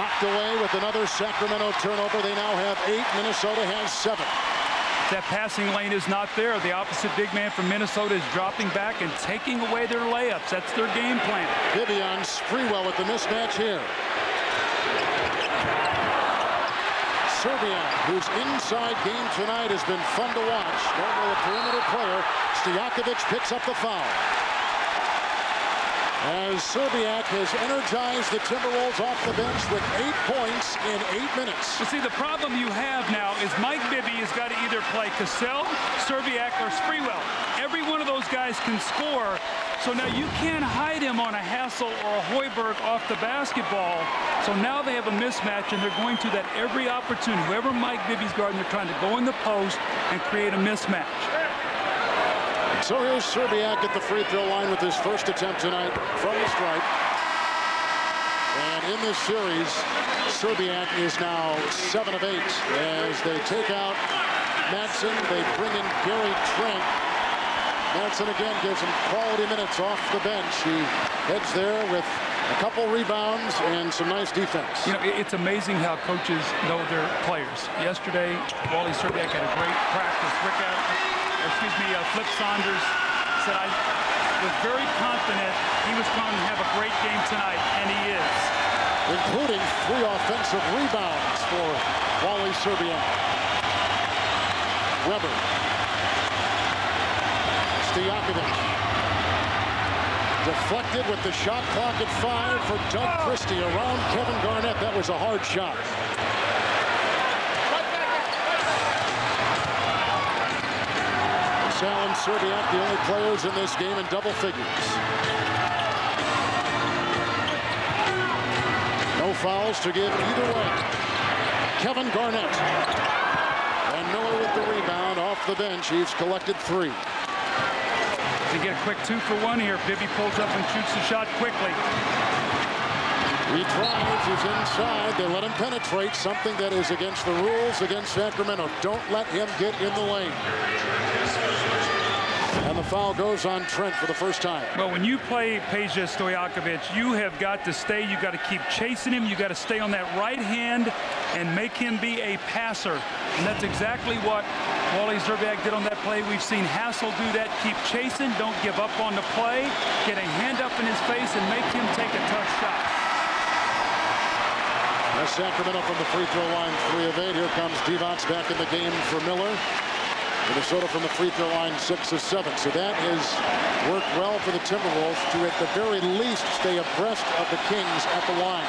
Knocked away with another Sacramento turnover. They now have eight. Minnesota has seven. That passing lane is not there. The opposite big man from Minnesota is dropping back and taking away their layups. That's their game plan. Vivian Sprewell with the mismatch here. Szczerbiak, whose inside game tonight has been fun to watch. Normally a perimeter player. Stojakovic picks up the foul as Szczerbiak has energized the Timberwolves off the bench with eight points in eight minutes. You see, the problem you have now is Mike Bibby has got to either play Cassell, Szczerbiak, or Sprewell. Every one of those guys can score, so now you can't hide him on a Hassell or a Hoiberg off the basketball. So now they have a mismatch, and they're going to that every opportunity. Whoever Mike Bibby's guarding, they're trying to go in the post and create a mismatch. So here's Szczerbiak at the free throw line with his first attempt tonight from the stripe. And in this series, Szczerbiak is now 7 of 8 as they take out Madsen. They bring in Gary Trent. Madsen again gives him quality minutes off the bench. He heads there with a couple rebounds and some nice defense. You know, it's amazing how coaches know their players. Yesterday, Wally Szczerbiak had a great practice. Rick out excuse me, uh, Flip Saunders said I was very confident he was going to have a great game tonight, and he is. Including three offensive rebounds for Wally Szczerbiak. Webber. Stojakovic. Deflected with the shot clock at five for Doug Christie around Kevin Garnett. That was a hard shot. Sal and Szczerbiak, the only players in this game in double figures. No fouls to give either way. Kevin Garnett. And Miller with the rebound off the bench. He's collected three. To get a quick two for one here. Bibby pulls up and shoots the shot quickly. He drives, he's inside. They let him penetrate, something that is against the rules against Sacramento. Don't let him get in the lane. And the foul goes on Trent for the first time. Well, when you play Peja Stojakovic, you have got to stay. You've got to keep chasing him. You've got to stay on that right hand and make him be a passer. And that's exactly what Wally Szczerbiak did on that play. We've seen Hassell do that. Keep chasing. Don't give up on the play. Get a hand up in his face and make him take a tough shot. As Sacramento from the free throw line, three of eight. Here comes Divac back in the game for Miller. Minnesota from the free throw line, six of seven. So that has worked well for the Timberwolves to, at the very least, stay abreast of the Kings at the line.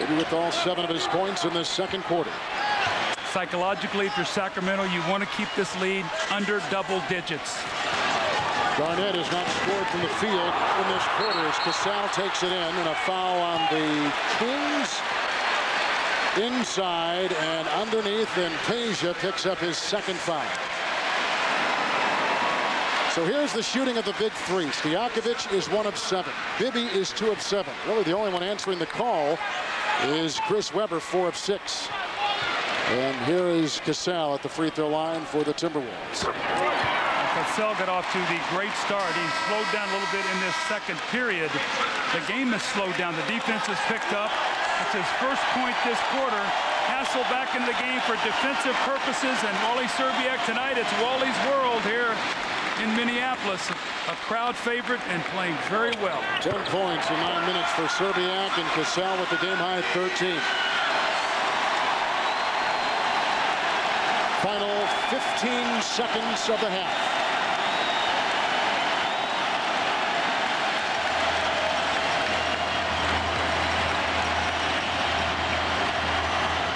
Maybe with all seven of his points in this second quarter. Psychologically, if you're Sacramento, you want to keep this lead under double digits. Garnett has not scored from the field in this quarter as Cassell takes it in and a foul on the Kings inside and underneath, and Peja picks up his second foul. So here's the shooting of the big three. Stojakovic is one of seven. Bibby is two of seven. Really, the only one answering the call is Chris Webber, four of six. And here is Cassell at the free throw line for the Timberwolves. Cassell got off to the great start. He slowed down a little bit in this second period. The game has slowed down. The defense has picked up. It's his first point this quarter. Hassell back in the game for defensive purposes, and Wally Szczerbiak tonight. It's Wally's world here in Minneapolis. A crowd favorite and playing very well. 10 points in nine minutes for Szczerbiak and Cassell with the game high 13. Final 15 seconds of the half.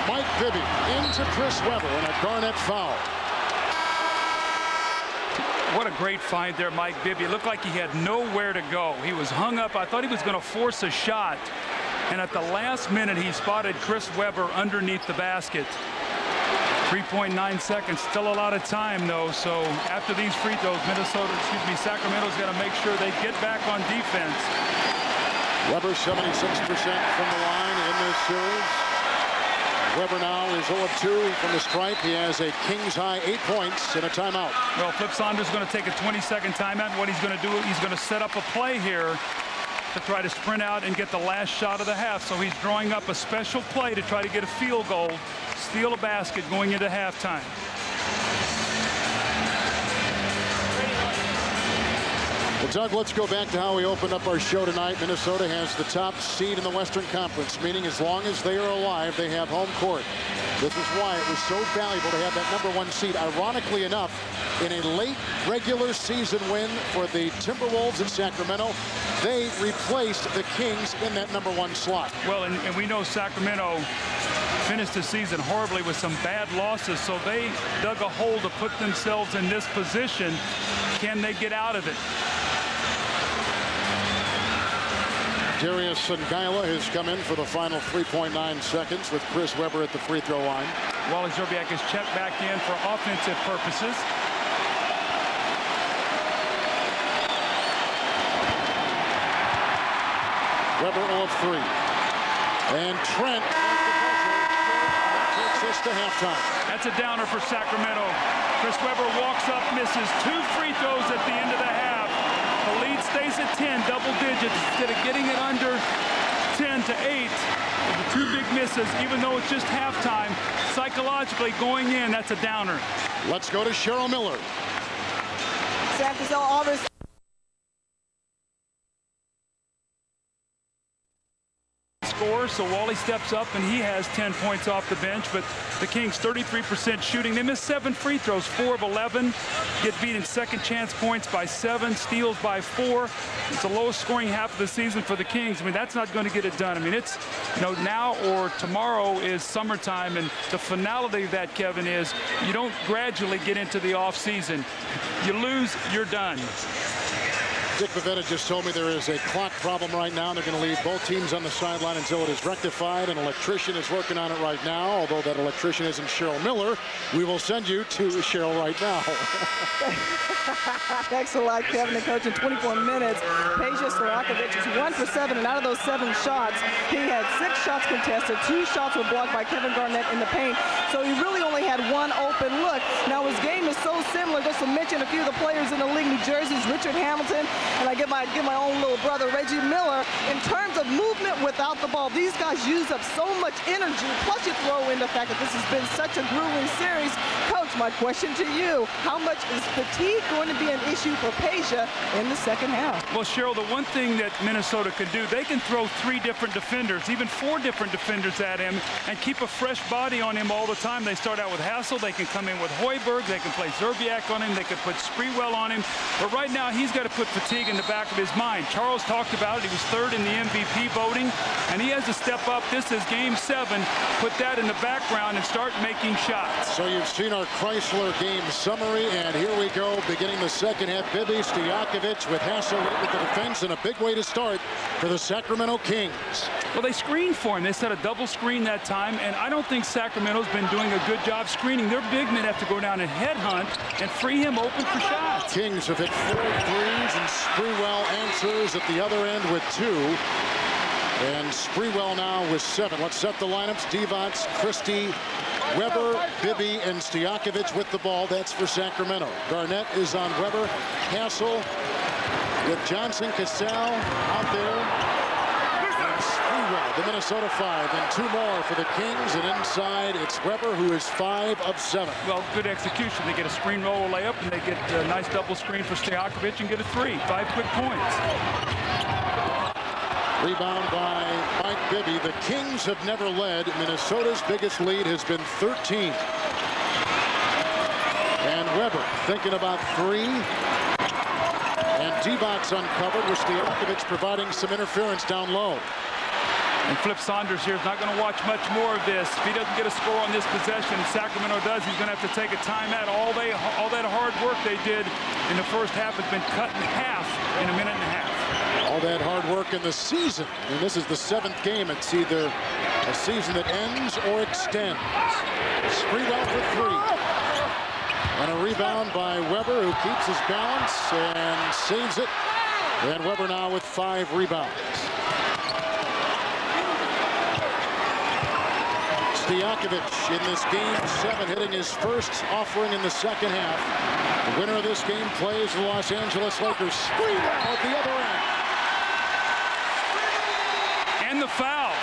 Mike Bibby into Chris Webber and a Garnett foul. What a great find there, Mike Bibby. It looked like he had nowhere to go. He was hung up. I thought he was going to force a shot. And at the last minute, he spotted Chris Webber underneath the basket. 3.9 seconds, still a lot of time though. So after these free throws, Minnesota, excuse me, Sacramento's got to make sure they get back on defense. Webber 76% from the line in this series. Webber now is 0 2 from the stripe. He has a Kings high eight points and a timeout. Well, Flip Saunders is going to take a 20-second timeout. What he's going to do, he's going to set up a play here to try to sprint out and get the last shot of the half. So he's drawing up a special play to try to get a field goal, steal a basket going into halftime. Well, Doug, let's go back to how we opened up our show tonight. Minnesota has the top seed in the Western Conference, meaning as long as they are alive, they have home court. This is why it was so valuable to have that number one seed. Ironically enough, in a late regular season win for the Timberwolves in Sacramento, they replaced the Kings in that number one slot. Well, and, and we know Sacramento finished the season horribly with some bad losses, so they dug a hole to put themselves in this position. Can they get out of it? Darius Songaila has come in for the final 3.9 seconds with Chris Webber at the free throw line. Wally Szczerbiak is checked back in for offensive purposes. Webber 0 of 3. And Trent takes us to halftime. That's a downer for Sacramento. Chris Webber walks up, misses two free throws at the end of the half. The lead stays at 10, double digits, instead of getting it under 10 to 8. The two big misses, even though it's just halftime, psychologically going in, that's a downer. Let's go to Cheryl Miller. San Francisco always score, so Wally steps up and he has 10 points off the bench. But the Kings 33% shooting. They missed seven free throws, four of 11. Get beat in second chance points by seven, steals by four. It's the lowest scoring half of the season for the Kings. I mean, that's not going to get it done. I mean, it's, you know, now or tomorrow is summertime, and the finality of that, Kevin, is you don't gradually get into the off season. You lose, you're done. Dick Bavetta just told me there is a clock problem right now. They're going to leave both teams on the sideline until it is rectified. An electrician is working on it right now. Although that electrician isn't Cheryl Miller, we will send you to Cheryl right now. Thanks a lot, Kevin. And coach, in 24 minutes, Peja Stojakovic is one for seven, and out of those seven shots, he had six shots contested. Two shots were blocked by Kevin Garnett in the paint. So he really only had one open look. Now his game is so similar. Just to mention a few of the players in the league, New Jersey's Richard Hamilton, and I give my give my own little brother Reggie Miller. In terms of movement without the ball, these guys use up so much energy. Plus, you throw in the fact that this has been such a grueling series. Coach, my question to you: How much is fatigue going to be an issue for Peja in the second half? Well, Cheryl, the one thing that Minnesota can do, they can throw three different defenders, even four different defenders at him, and keep a fresh body on him all the time. They start out with Hassell. They can come in with Hoiberg. They can play Szczerbiak on him. They can put Sprewell on him. But right now, he's got to put fatigue in the back of his mind. Charles talked about it. He was third in the MVP voting, and he has to step up. This is game seven. Put that in the background and start making shots. So you've seen our Chrysler game summary, and here we go, beginning the second half. Bibby Stojakovic with Hassell with the defense, and a big way to start for the Sacramento Kings. Well, they screened for him. They set a double screen that time, and I don't think Sacramento's been doing a good job screening. Their big men have to go down and headhunt and free him open for shots. Kings have hit four threes, and Sprewell answers at the other end with two. And Sprewell now with seven. Let's set the lineups. Divac, Christie, Webber, Bibby, and Stojakovic with the ball. That's for Sacramento. Garnett is on Webber. Hassell with Johnson, Cassell out there. The Minnesota five, and two more for the Kings. And inside, it's Webber, who is five of seven. Well, good execution. They get a screen roll layup, and they get a nice double screen for Stojakovic and get a three. Five quick points. Rebound by Mike Bibby. The Kings have never led. Minnesota's biggest lead has been 13. And Webber thinking about three. And Divac uncovered with Stojakovic providing some interference down low. And Flip Saunders here is not going to watch much more of this. If he doesn't get a score on this possession, Sacramento does, he's going to have to take a timeout. All they, all that hard work they did in the first half has been cut in half in a minute and a half. All that hard work in the season. And this is the seventh game. It's either a season that ends or extends. Sprewell for three. And a rebound by Webber, who keeps his balance and saves it. And Webber now with five rebounds. Stojakovic in this game seven, hitting his first offering in the second half. The winner of this game plays the Los Angeles Lakers. Sprewell at the other end. And the foul.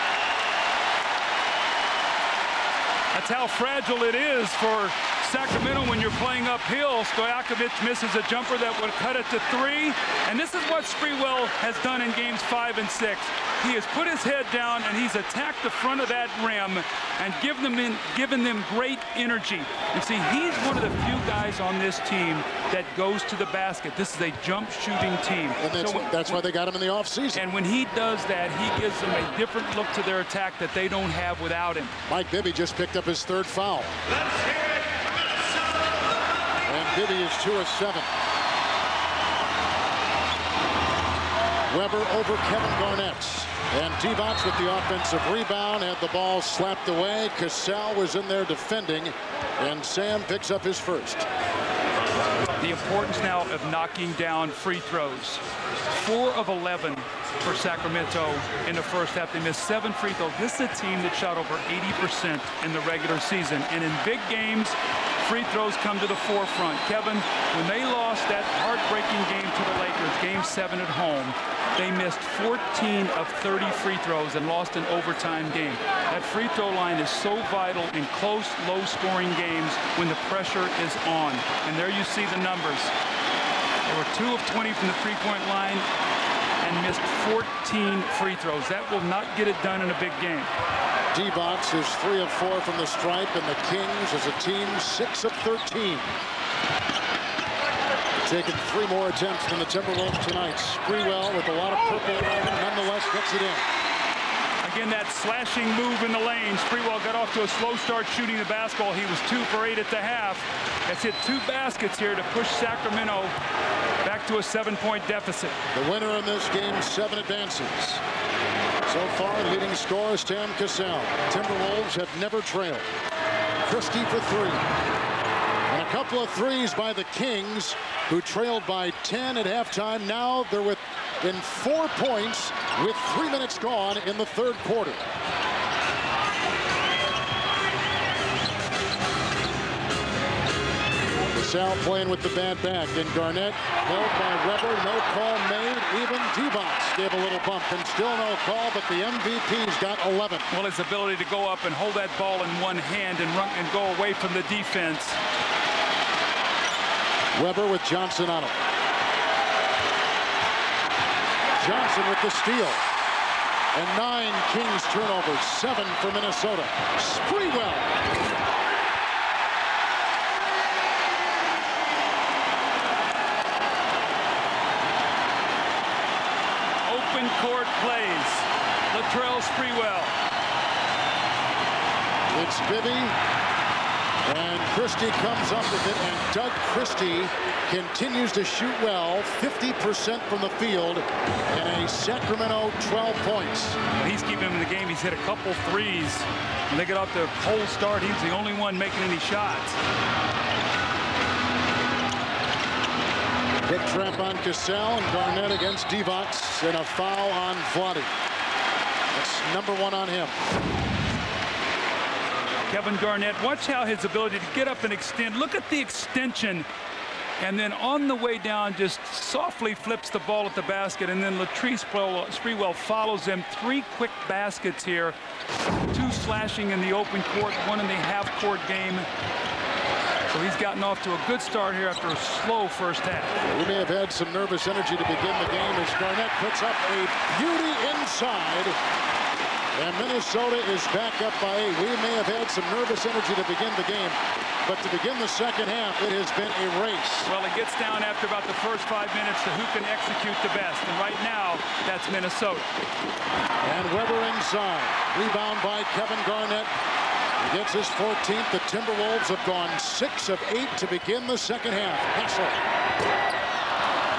That's how fragile it is for Sacramento when you're playing uphill. Stojakovic misses a jumper that would cut it to three. And this is what Sprewell has done in games five and six. He has put his head down and he's attacked the front of that rim and given them, in, given them great energy. You see, he's one of the few guys on this team that goes to the basket. This is a jump shooting team. And that's, So when- that's why they got him in the offseason. and when he does that, he gives them a different look to their attack that they don't have without him. Mike Bibby just picked up his third foul. And Bibby is two of seven. Webber over Kevin Garnett. And Divac with the offensive rebound had the ball slapped away. Cassell was in there defending. And Sam picks up his first. The importance now of knocking down free throws. Four of 11 for Sacramento in the first half. They missed seven free throws. This is a team that shot over 80% in the regular season. And in big games, free throws come to the forefront. Kevin, when they lost that heartbreaking game to the Lakers, game seven at home, they missed 14 of 30 free throws and lost an overtime game. That free throw line is so vital in close, low-scoring games when the pressure is on. And there you see the numbers. They were 2 of 20 from the three-point line and missed 14 free throws. That will not get it done in a big game. Divac is three of four from the stripe, and the Kings as a team six of 13. Taking three more attempts than the Timberwolves tonight. Sprewell with a lot of purple nonetheless gets it in. Again, that slashing move in the lane. Sprewell got off to a slow start shooting the basketball. He was two for eight at the half. Has hit two baskets here to push Sacramento back back to a seven-point deficit. The winner in this game, seven advances. So far, leading scorer Sam Cassell. Timberwolves have never trailed. Christie for three. And a couple of threes by the Kings, who trailed by 10 at halftime. Now they're within four points with three minutes gone in the third quarter. Sal playing with the bad back. And Garnett held by Webber. No call made. Even Divac gave a little bump. And still no call, but the MVP's got 11. Well, his ability to go up and hold that ball in one hand and run and go away from the defense. Webber with Johnson on him. Johnson with the steal. And nine Kings turnovers, seven for Minnesota. Sprewell court plays. Latrell Sprewell. It's Bibby. And Christie comes up with it, and Doug Christie continues to shoot well, 50% from the field, and a Sacramento 12 points. He's keeping him in the game. He's hit a couple threes. When they get off to a cold start, he's the only one making any shots. Quick trap on Cassell and Garnett against Divac and a foul on Vlade. That's number one on him. Kevin Garnett, watch how his ability to get up and extend. Look at the extension. And then on the way down, just softly flips the ball at the basket. And then Latrell Sprewell follows him. Three quick baskets here. Two slashing in the open court, one in the half-court game. So he's gotten off to a good start here after a slow first half. We may have had some nervous energy to begin the game as Garnett puts up a beauty inside. And Minnesota is back up by eight. We may have had some nervous energy to begin the game, but to begin the second half, it has been a race. Well, it gets down after about the first five minutes to who can execute the best. And right now, that's Minnesota. And Webber inside. Rebound by Kevin Garnett. He gets his 14th. The Timberwolves have gone six of eight to begin the second half. Hassell.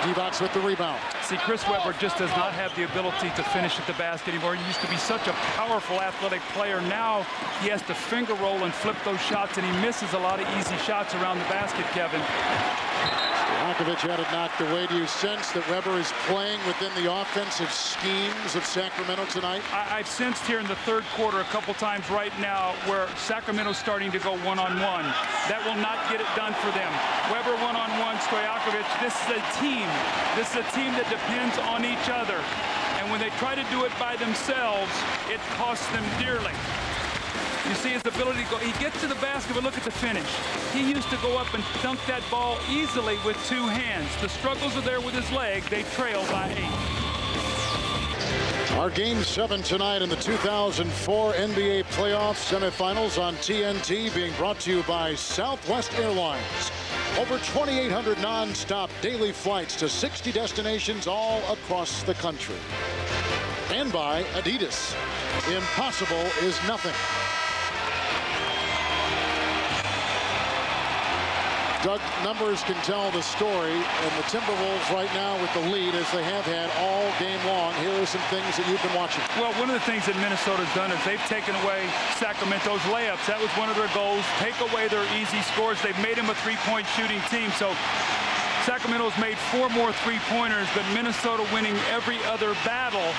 Divac with the rebound. See, Chris Webber just does not have the ability to finish at the basket anymore. He used to be such a powerful athletic player. Now he has to finger roll and flip those shots, and he misses a lot of easy shots around the basket, Kevin. Stojakovic had it knocked away. Do you sense that Webber is playing within the offensive schemes of Sacramento tonight? I, have sensed here in the third quarter a couple times right now where Sacramento's starting to go one-on-one. -on -one. That will not get it done for them. Webber one-on-one, Stojakovic. This is a team. This is a team that depends on each other. And when they try to do it by themselves, it costs them dearly. You see his ability to go. He gets to the basket, but look at the finish. He used to go up and dunk that ball easily with two hands. The struggles are there with his leg. They trail by eight. Our game seven tonight in the 2004 NBA playoff semifinals on TNT being brought to you by Southwest Airlines. Over 2,800 non-stop daily flights to 60 destinations all across the country. And by Adidas. Impossible is nothing. Doug, numbers can tell the story, and the Timberwolves right now with the lead as they have had all game long. Here are some things that you've been watching. Well, one of the things that Minnesota's done is they've taken away Sacramento's layups. That was one of their goals, take away their easy scores. They've made them a three-point shooting team. So Sacramento's made four more three-pointers, but Minnesota winning every other battle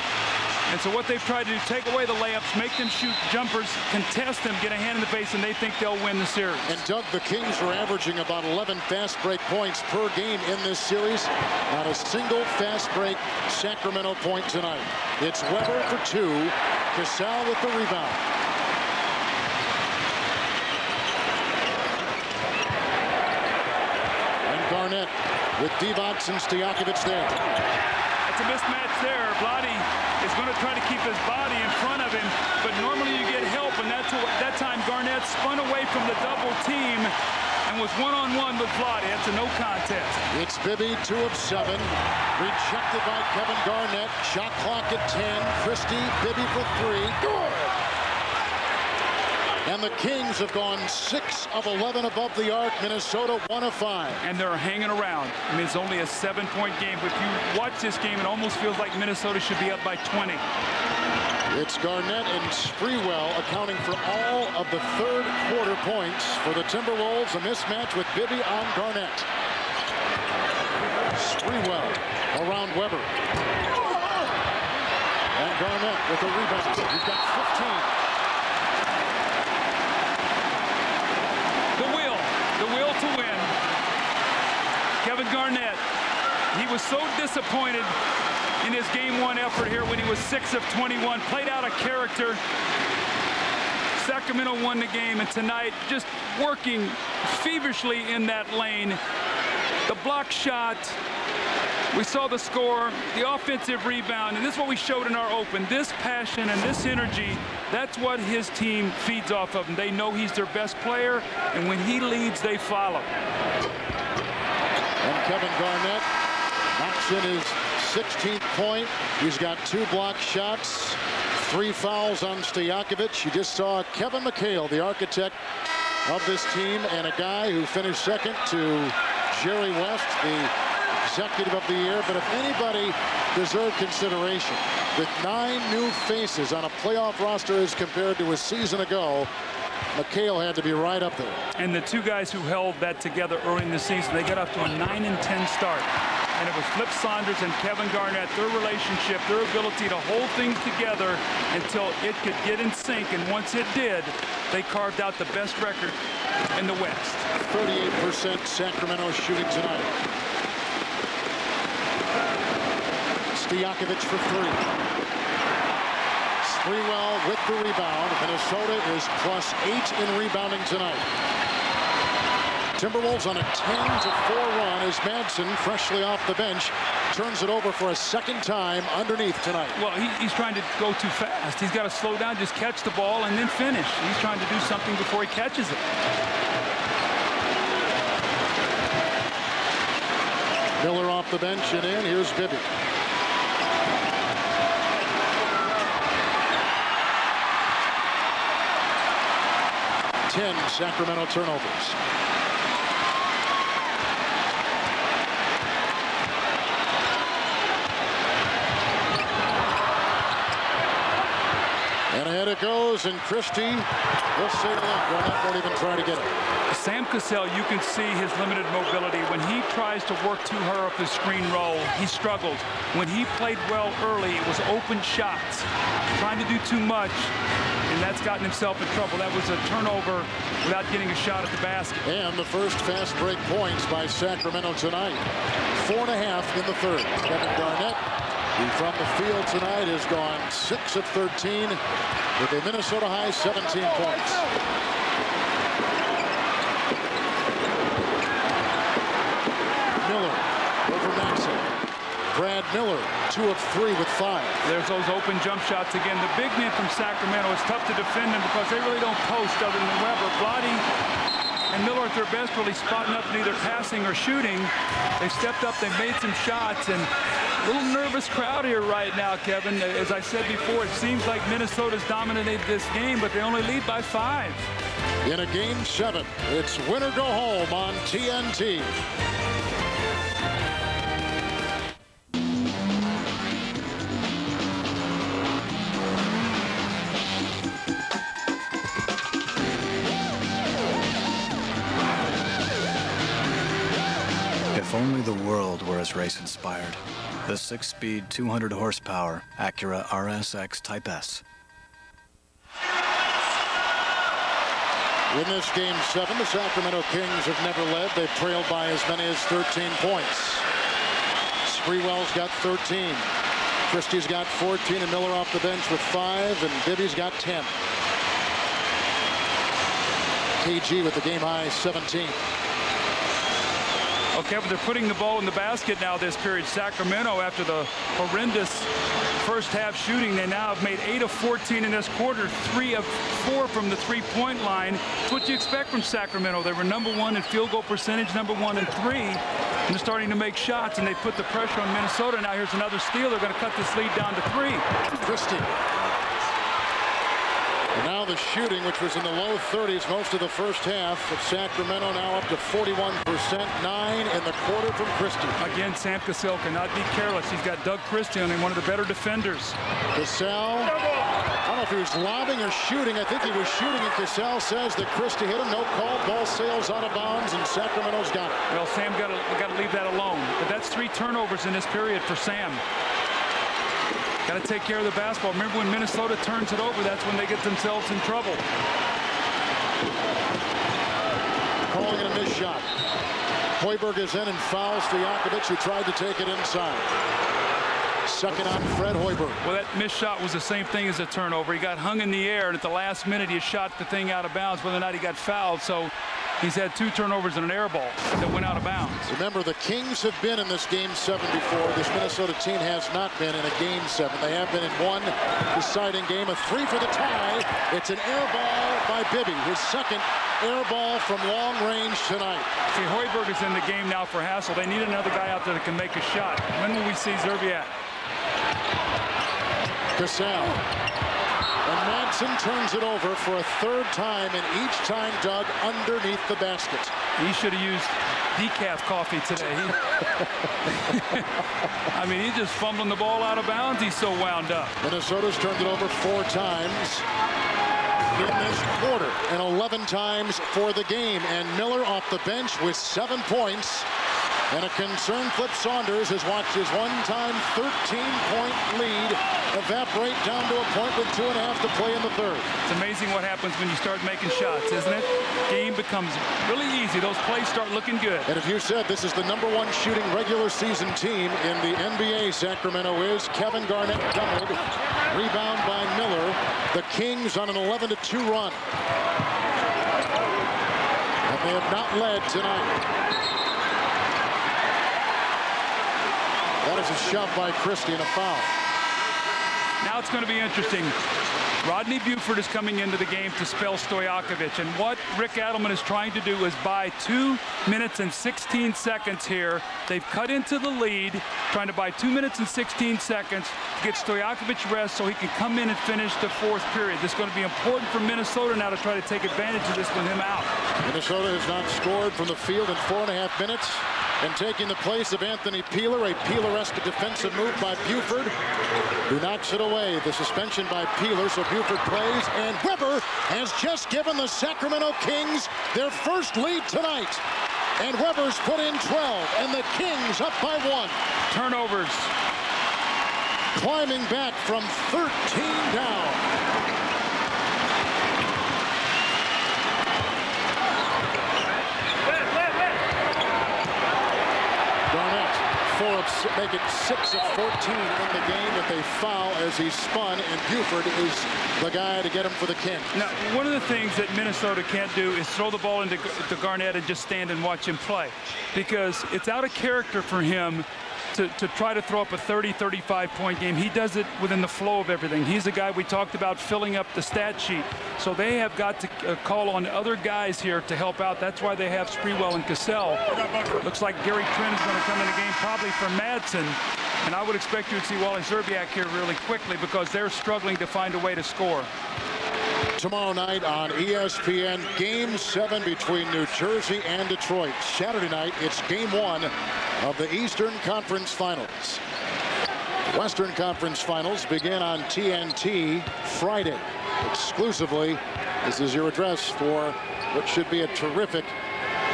and so what they've tried to do, take away the layups, make them shoot jumpers, contest them, get a hand in the face, and they think they'll win the series. And Doug, the Kings are averaging about 11 fast break points per game in this series. Not a single fast break Sacramento point tonight. It's Webber for two, Cassell with the rebound. And Garnett with Divac and Stojakovic there. It's a mismatch there. Vlade is going to try to keep his body in front of him, but normally you get help, and that's what, that time Garnett spun away from the double team and was one-on-one -on -one with Vlade. That's a no contest. It's Bibby, two of seven. Rejected by Kevin Garnett. Shot clock at 10. Christie, Bibby for three. Good! And the Kings have gone 6 of 11 above the arc. Minnesota 1 of 5. And they're hanging around. I mean, it's only a seven-point game. But if you watch this game, it almost feels like Minnesota should be up by 20. It's Garnett and Sprewell accounting for all of the third quarter points for the Timberwolves. A mismatch with Bibby on Garnett. Sprewell around Webber. And Garnett with the rebound. He's got 15. The will, the will to win. Kevin Garnett, he was so disappointed in his game one effort here when he was 6 of 21, played out a character. Sacramento won the game, and tonight just working feverishly in that lane. The block shot, we saw the score, the offensive rebound, and this is what we showed in our open. This passion and this energy, that's what his team feeds off of. And they know he's their best player, and when he leads, they follow. And Kevin Garnett knocks in his 16th point. He's got two block shots, three fouls on Stojakovic. You just saw Kevin McHale, the architect of this team, and a guy who finished second to Jerry West, the executive of the year. But if anybody deserved consideration, with nine new faces on a playoff roster as compared to a season ago, McHale had to be right up there. And the two guys who held that together early in the season, they got off to a 9 and 10 start and it was Flip Saunders and Kevin Garnett, their relationship, their ability to hold things together until it could get in sync. And once it did, they carved out the best record in the West. 38% Sacramento shooting tonight. Stojakovic for three. Sprewell with the rebound. Minnesota is plus eight in rebounding tonight. Timberwolves on a 10 to 4 run as Madsen, freshly off the bench, turns it over for a second time underneath tonight. Well, he, he's trying to go too fast. He's got to slow down, just catch the ball, and then finish. He's trying to do something before he catches it. Miller off the bench and in. Here's Bibby. Ten Sacramento turnovers. It goes, and Christie will say look, Garnett won't even try to get it. Sam Cassell, you can see his limited mobility. When he tries to work to her up the screen roll, he struggles. When he played well early, it was open shots. Trying to do too much, and that's gotten himself in trouble. That was a turnover without getting a shot at the basket. And the first fast break points by Sacramento tonight. Four and a half in the third. Kevin Garnett, who from the field tonight has gone 6 of 13 with a Minnesota high 17 points. Miller over Maxey. Brad Miller, two of three with five. There's those open jump shots again. The big men from Sacramento, it's tough to defend them because they really don't post other than Webber. Vlade and Miller at their best really spotting up in either passing or shooting. They stepped up, they made some shots, and little nervous crowd here right now, Kevin. As I said before, it seems like Minnesota's dominated this game, but they only lead by five. In a game seven, it's win or go home on TNT. Inspired. The six-speed, 200 horsepower Acura RSX Type S. In this game seven, the Sacramento Kings have never led. They've trailed by as many as 13 points. Sprewell's got 13. Christie's got 14 and Miller off the bench with five and Bibby's got 10. KG with the game high 17. Well, Kevin, they're putting the ball in the basket now this period. Sacramento, after the horrendous first half shooting, they now have made 8 of 14 in this quarter, 3 of 4 from the three-point line. It's what you expect from Sacramento. They were number one in field goal percentage, number one in three, and they're starting to make shots, and they put the pressure on Minnesota. Now here's another steal. They're going to cut this lead down to three. Christie. Now the shooting, which was in the low 30s most of the first half of Sacramento, now up to 41%, nine in the quarter from Christie. Again, Sam Cassell cannot be careless. He's got Doug Christie on him, one of the better defenders. Cassell, I don't know if he was lobbing or shooting. I think he was shooting, and Cassell says that Christie hit him. No call. Ball sails out of bounds, and Sacramento's got it. Well, Sam got to got to leave that alone. But that's three turnovers in this period for Sam. Got to take care of the basketball. Remember when Minnesota turns it over, that's when they get themselves in trouble. Calling it a missed shot. Hoiberg is in and fouls Stojakovic, who tried to take it inside. Second on Fred Hoiberg. Well, that missed shot was the same thing as a turnover. He got hung in the air, and at the last minute, he shot the thing out of bounds, whether or not he got fouled. So He's had two turnovers and an air ball that went out of bounds. Remember, the Kings have been in this game seven before. This Minnesota team has not been in a game seven. They have been in one deciding game. A three for the tie. It's an air ball by Bibby, his second air ball from long range tonight. See, Hoiberg is in the game now for Hassell. They need another guy out there that can make a shot. When will we see Szczerbiak? Cassell and Madsen turns it over for a third time, and each time dug underneath the basket. He should have used decaf coffee today. I mean, he's just fumbling the ball out of bounds. He's so wound up. Minnesota's turned it over four times in this quarter and 11 times for the game. And Miller off the bench with seven points. And a concerned Flip Saunders has watched his one-time 13-point lead evaporate down to a point with two and a half to play in the third. It's amazing what happens when you start making shots, isn't it? Game becomes really easy. Those plays start looking good. And if you said this is the number one shooting regular season team in the NBA, Sacramento is Kevin Garnett doubled. Rebound by Miller. The Kings on an 11-2 run. And they have not led tonight. That is a shove by Christie and a foul. Now it's going to be interesting. Rodney Buford is coming into the game to spell Stojakovic. And what Rick Adelman is trying to do is buy two minutes and 16 seconds here. They've cut into the lead, trying to buy two minutes and 16 seconds to get Stojakovic rest so he can come in and finish the fourth period. This is going to be important for Minnesota now to try to take advantage of this with him out. Minnesota has not scored from the field in four and a half minutes and taking the place of Anthony Peeler, a Peeler-esque defensive move by Buford, who knocks it away. The suspension by Peeler, so Buford plays, and Webber has just given the Sacramento Kings their first lead tonight. And Webber's put in 12, and the Kings up by one. Turnovers. Climbing back from 13 down. Make it 6 of 14 in the game with a foul as he spun, and Buford is the guy to get him for the King. Now, one of the things that Minnesota can't do is throw the ball into, into Garnett and just stand and watch him play because it's out of character for him to, to try to throw up a 30, 35 point game. He does it within the flow of everything. He's the guy we talked about filling up the stat sheet. So they have got to uh, call on other guys here to help out. That's why they have Sprewell and Cassell. Looks like Gary Trent is going to come in the game probably for Madsen. And I would expect you to see Wally Szczerbiak here really quickly because they're struggling to find a way to score tomorrow night on ESPN. Game seven between New Jersey and Detroit. Saturday night, it's game one of the Eastern Conference Finals. Western Conference Finals begin on TNT Friday. Exclusively, this is your address for what should be a terrific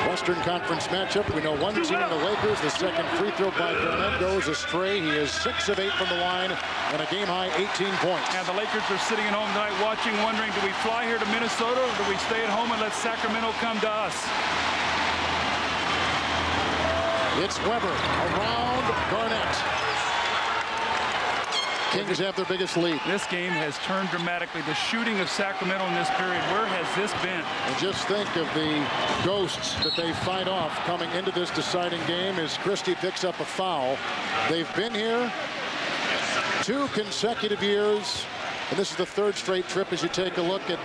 Western Conference matchup. We know one team, the Lakers. The second free throw by Garnett goes astray. He is 6 of 8 from the line and a game-high 18 points. And the Lakers are sitting at home tonight watching, wondering, do we fly here to Minnesota or do we stay at home and let Sacramento come to us? It's Webber around Garnett. Kings have their biggest lead. This game has turned dramatically. The shooting of Sacramento in this period, where has this been? And just think of the ghosts that they fight off coming into this deciding game as Christie picks up a foul. They've been here two consecutive years, and this is the third straight trip as you take a look at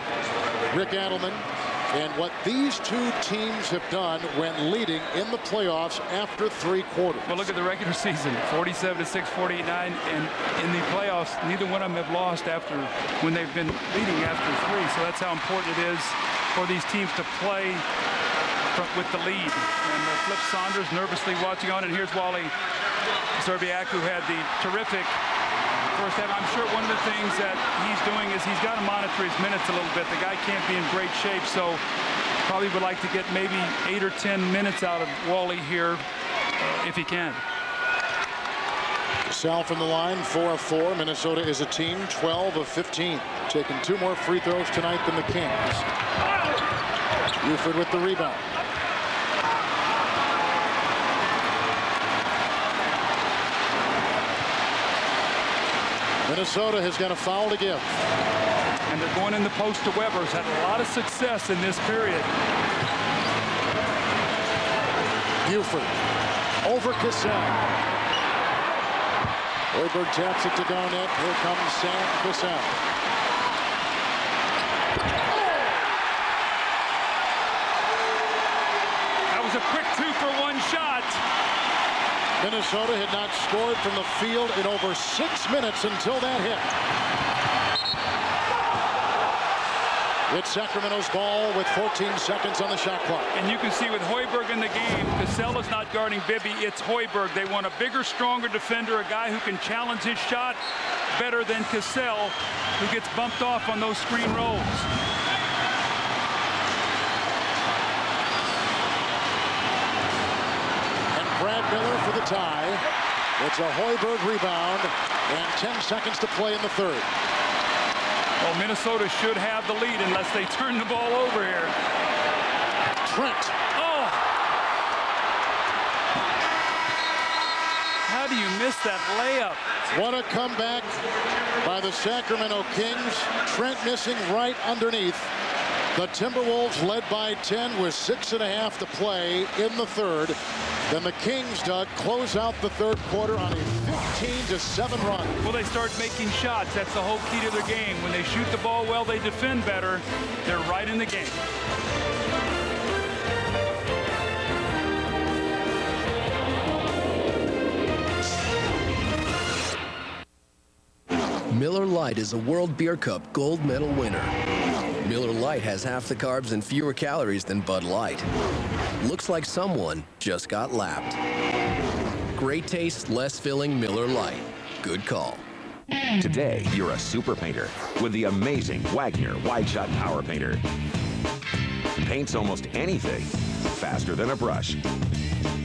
Rick Adelman and what these two teams have done when leading in the playoffs after three quarters. Well, look at the regular season, 47 to 6, 49, and in the playoffs, neither one of them have lost after when they've been leading after three. So that's how important it is for these teams to play with the lead. And uh, Flip Saunders nervously watching on, and here's Wally Szczerbiak, who had the terrific first half. I'm sure one of the things that he's doing is he's got to monitor his minutes a little bit. The guy can't be in great shape, so probably would like to get maybe eight or 10 minutes out of Wally here uh, if he can. Sal from the line, 4 of 4. Minnesota is a team, 12 of 15. Taking two more free throws tonight than the Kings. Buford with the rebound. Minnesota has got a foul to give. And they're going in the post to Webber's had a lot of success in this period. Buford over Cassell. Hoiberg taps it to Garnett. Here comes Sam Cassell. That was a quick two for one shot. Minnesota had not scored from the field in over six minutes until that hit. It's Sacramento's ball with 14 seconds on the shot clock. And you can see with Hoiberg in the game, Cassell is not guarding Bibby, it's Hoiberg. They want a bigger, stronger defender, a guy who can challenge his shot better than Cassell, who gets bumped off on those screen rolls. Brad Miller for the tie. It's a Hoiberg rebound and 10 seconds to play in the third. Well, Minnesota should have the lead unless they turn the ball over here. Trent. Oh! How do you miss that layup? What a comeback by the Sacramento Kings. Trent missing right underneath. The Timberwolves led by 10 with six and a half to play in the third. Then the Kings, Doug, close out the third quarter on a 15 to 7 run. Well, they start making shots. That's the whole key to their game. When they shoot the ball well, they defend better. They're right in the game. Miller Lite is a World Beer Cup gold medal winner. Miller Lite has half the carbs and fewer calories than Bud Light. Looks like someone just got lapped. Great taste, less filling Miller Lite. Good call. Today, you're a super painter with the amazing Wagner Wide Shot Power Painter. Paints almost anything faster than a brush.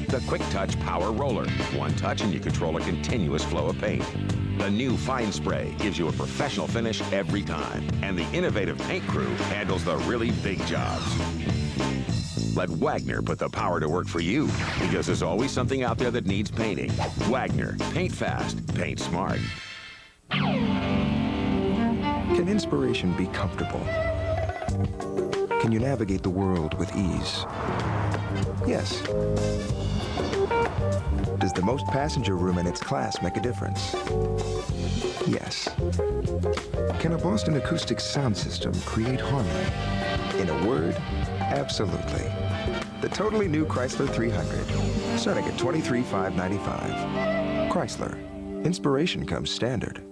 The Quick Touch Power Roller. One touch and you control a continuous flow of paint. The new Fine Spray gives you a professional finish every time. And the innovative paint crew handles the really big jobs. Let Wagner put the power to work for you because there's always something out there that needs painting. Wagner, paint fast, paint smart. Can inspiration be comfortable? Can you navigate the world with ease? Yes. Does the most passenger room in its class make a difference? Yes. Can a Boston Acoustics sound system create harmony? In a word, absolutely. The totally new Chrysler 300, starting at $23,595. Chrysler. Inspiration comes standard.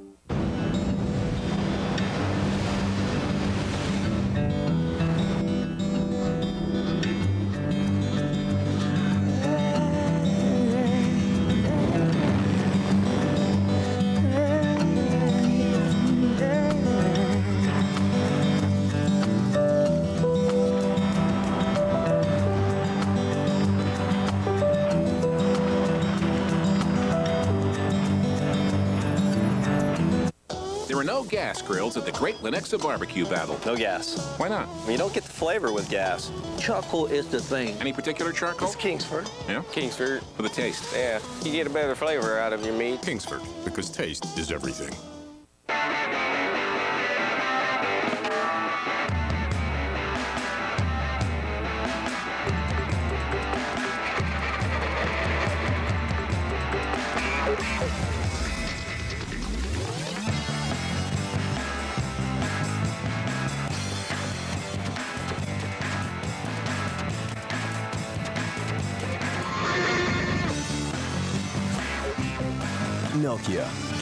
Gas grills at the Great Lenexa Barbecue Battle. No gas. Why not? you don't get the flavor with gas. Charcoal is the thing. Any particular charcoal? It's Kingsford. Yeah? Kingsford. For the taste? Yeah. You get a better flavor out of your meat. Kingsford, because taste is everything.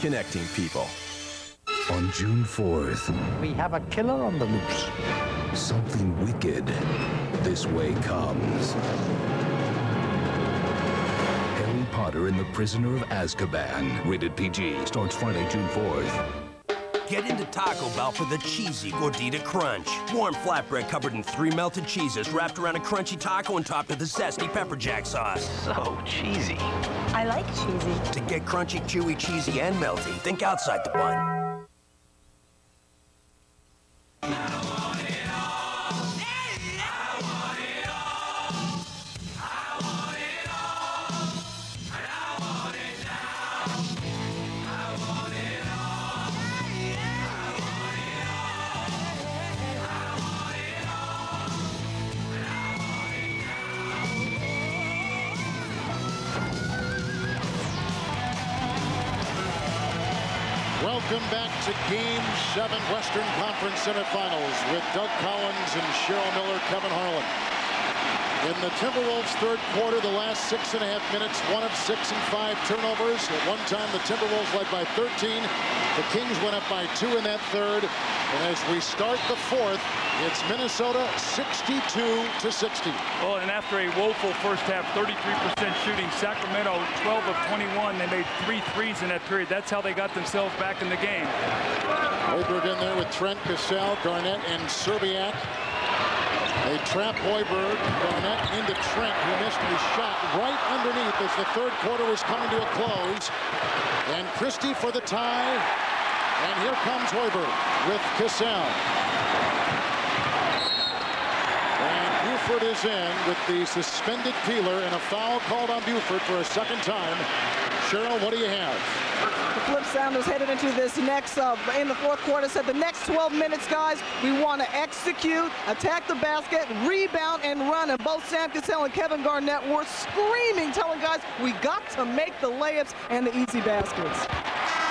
Connecting people. On June 4th, we have a killer on the loose. Something wicked this way comes. Harry Potter and the Prisoner of Azkaban. Rated PG. Starts Friday, June 4th. Get into Taco Bell for the cheesy Gordita Crunch. Warm flatbread covered in three melted cheeses wrapped around a crunchy taco and topped with a zesty pepper jack sauce. So cheesy. I like cheesy. To get crunchy, chewy, cheesy, and melty, think outside the bun. 7 Western Conference semifinals with Doug Collins and Cheryl Miller, Kevin Harlan. In the Timberwolves' third quarter, the last six and a half minutes, one of six and five turnovers. At one time, the Timberwolves led by 13. The Kings went up by two in that third. And as we start the fourth, it's Minnesota 62 to 60. Well, and after a woeful first half, 33% shooting, Sacramento 12 of 21. They made three threes in that period. That's how they got themselves back in the game. Hoiberg in there with Trent Cassell, Garnett, and Szczerbiak. They trap Hoiberg, Garnett into Trent, who missed his shot right underneath as the third quarter was coming to a close. And Christie for the tie. And here comes Hoiberg with Cassell. And Buford is in with the suspended Peeler and a foul called on Buford for a second time. Cheryl, what do you have? The Flip Saunders headed into this next, uh, in the fourth quarter, said the next 12 minutes, guys, we want to execute, attack the basket, rebound, and run. And both Sam Cassell and Kevin Garnett were screaming, telling guys, we got to make the layups and the easy baskets.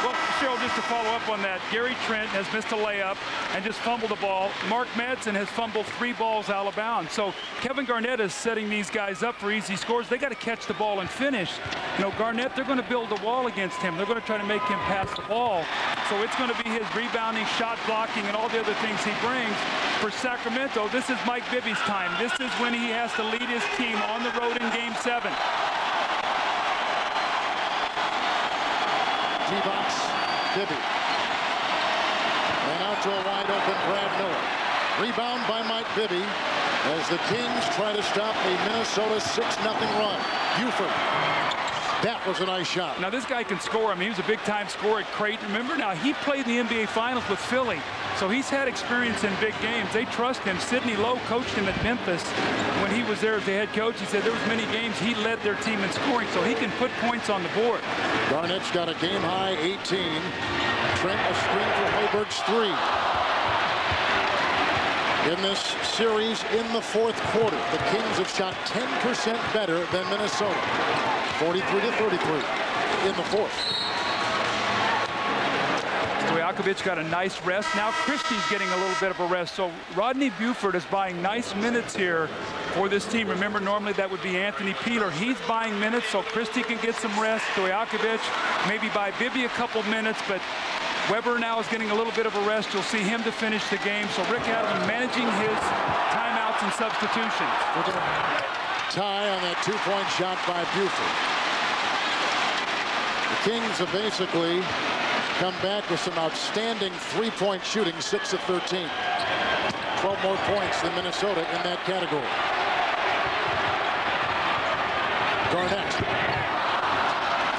Well, Cheryl, just to follow up on that, Gary Trent has missed a layup and just fumbled the ball. Mark Madsen has fumbled three balls out of bounds. So Kevin Garnett is setting these guys up for easy scores. They got to catch the ball and finish. You know, Garnett, they're going to build a wall against him. They're going to try to make him pass the ball. So it's going to be his rebounding, shot blocking, and all the other things he brings. For Sacramento, this is Mike Bibby's time. This is when he has to lead his team on the road in Game 7. T-box, Bibby. And out to a wide open Brad Miller. Rebound by Mike Bibby as the Kings try to stop a Minnesota 6-0 run. Buford. That was a nice shot. Now, this guy can score. I mean, he was a big-time scorer at Creighton. Remember, now, he played in the NBA Finals with Philly, so he's had experience in big games. They trust him. Sidney Lowe coached him at Memphis when he was there as the head coach. He said there was many games he led their team in scoring, so he can put points on the board. Garnett's got a game-high 18. Trent a string for Hoiberg's three. In this series in the fourth quarter, the Kings have shot 10% better than Minnesota. 43 to 33 in the fourth. Stojakovic got a nice rest. Now Christie's getting a little bit of a rest. So Rodney Buford is buying nice minutes here for this team. Remember, normally that would be Anthony Peeler. He's buying minutes so Christie can get some rest. Stojakovic maybe buy Bibby a couple minutes, but Webber now is getting a little bit of a rest. You'll see him to finish the game. So Rick Adams managing his timeouts and substitutions. Tie on that two-point shot by Buford. The Kings have basically come back with some outstanding three-point shooting, 6 of 13. 12 more points than Minnesota in that category. Garnett.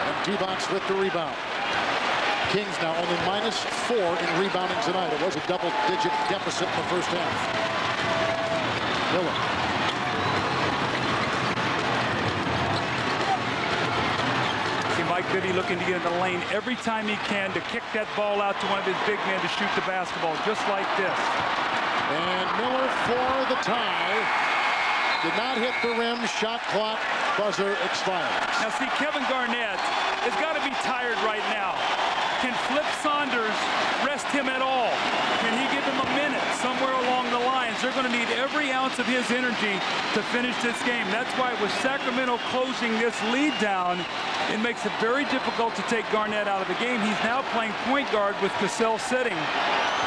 And D-Box with the rebound. Kings now only minus four in rebounding tonight. It was a double-digit deficit in the first half. Miller. Mike Bibby looking to get in the lane every time he can to kick that ball out to one of his big men to shoot the basketball, just like this. And Miller for the tie. Did not hit the rim. Shot clock buzzer expired. Now, see, Kevin Garnett has got to be tired right now. Can Flip Saunders rest him at all? Can he give him a minute somewhere along the? They're going to need every ounce of his energy to finish this game. That's why with Sacramento closing this lead down, it makes it very difficult to take Garnett out of the game. He's now playing point guard with Cassell sitting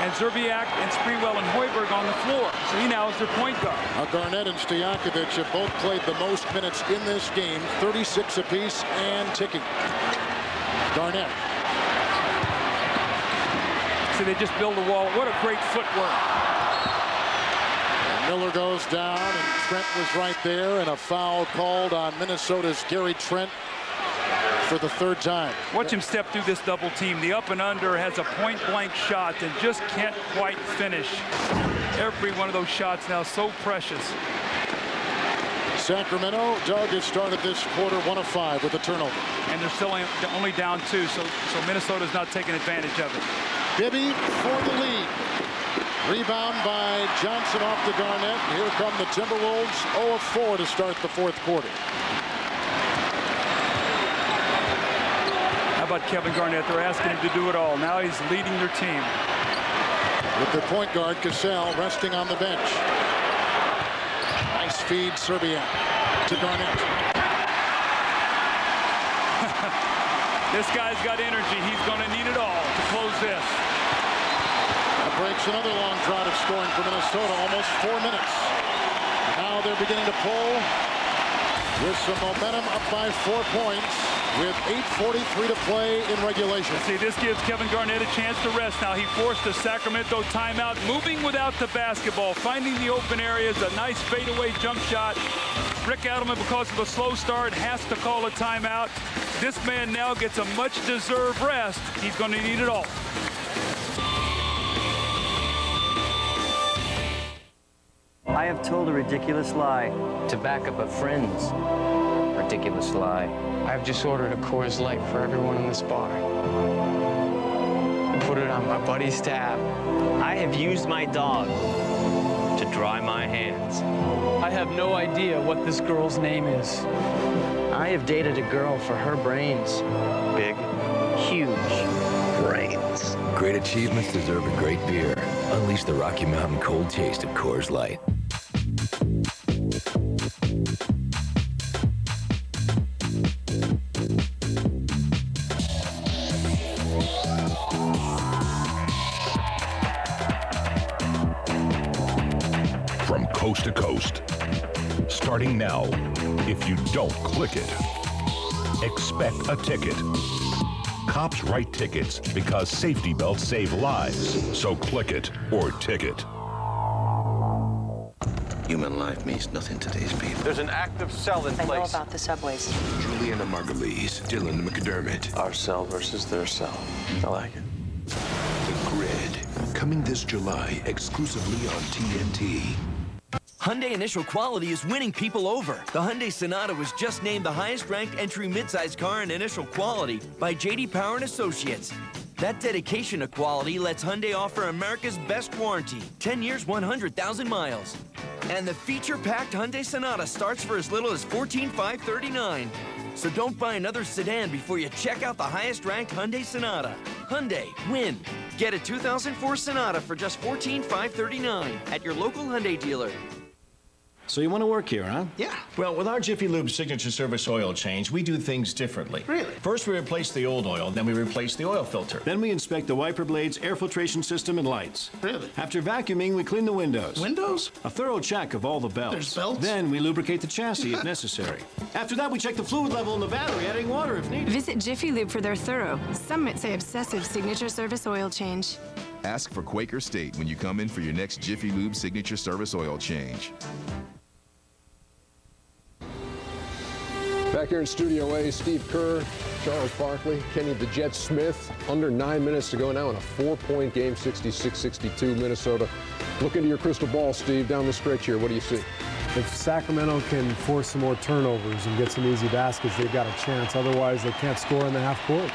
and Szczerbiak and Sprewell and Hoiberg on the floor. So he now is their point guard. Now Garnett and Stojakovic have both played the most minutes in this game, 36 apiece and ticking. Garnett. See, they just build a wall. What a great footwork. Miller goes down, and Trent was right there, and a foul called on Minnesota's Gary Trent for the third time. Watch him step through this double team. The up and under has a point blank shot and just can't quite finish. Every one of those shots now so precious. Sacramento, Doug has started this quarter one of five with a turnover. And they're still only down two, so, so Minnesota's not taking advantage of it. Bibby for the lead. Rebound by Johnson off the Garnett. Here come the Timberwolves 0 of 4 to start the fourth quarter. How about Kevin Garnett? They're asking him to do it all. Now he's leading their team. With their point guard, Cassell, resting on the bench. Nice feed, Szczerbiak to Garnett. this guy's got energy. He's going to need it all to close this. Breaks another long drought of scoring for Minnesota, almost four minutes. Now they're beginning to pull with some momentum up by four points with 8.43 to play in regulation. See, this gives Kevin Garnett a chance to rest now. He forced the Sacramento timeout, moving without the basketball, finding the open areas, a nice fadeaway jump shot. Rick Adelman, because of a slow start, has to call a timeout. This man now gets a much-deserved rest. He's going to need it all. Have told a ridiculous lie. To back up a friend's ridiculous lie. I've just ordered a Coors Light for everyone in this bar. Put it on my buddy's tab. I have used my dog to dry my hands. I have no idea what this girl's name is. I have dated a girl for her brains. Big, huge brains. Great achievements deserve a great beer. Unleash the Rocky Mountain cold taste of Coors Light. Now, if you don't click it, expect a ticket. Cops write tickets because safety belts save lives. So click it or ticket. Human life means nothing to these people. There's an active cell in I know place. about the subways. Julianna Margulies, Dylan McDermott. Our cell versus their cell. I like it. The Grid. Coming this July exclusively on TNT. Hyundai Initial Quality is winning people over. The Hyundai Sonata was just named the highest-ranked entry midsize car in initial quality by J.D. Power and Associates. That dedication to quality lets Hyundai offer America's best warranty, 10 years, 100,000 miles. And the feature-packed Hyundai Sonata starts for as little as 14,539. So don't buy another sedan before you check out the highest-ranked Hyundai Sonata. Hyundai, win. Get a 2004 Sonata for just 14,539 at your local Hyundai dealer. So you want to work here, huh? Yeah. Well, with our Jiffy Lube signature service oil change, we do things differently. Really? First, we replace the old oil, then we replace the oil filter. Then we inspect the wiper blades, air filtration system, and lights. Really? After vacuuming, we clean the windows. Windows? A thorough check of all the belts. There's belts? Then we lubricate the chassis if necessary. After that, we check the fluid level in the battery, adding water if needed. Visit Jiffy Lube for their thorough, some might say obsessive signature service oil change. Ask for Quaker State when you come in for your next Jiffy Lube signature service oil change. Back here in Studio A, Steve Kerr, Charles Barkley, Kenny the Jet Smith. Under nine minutes to go now in a four-point game, 66-62 Minnesota. Look into your crystal ball, Steve, down the stretch here. What do you see? If Sacramento can force some more turnovers and get some easy baskets, they've got a chance. Otherwise, they can't score in the half court.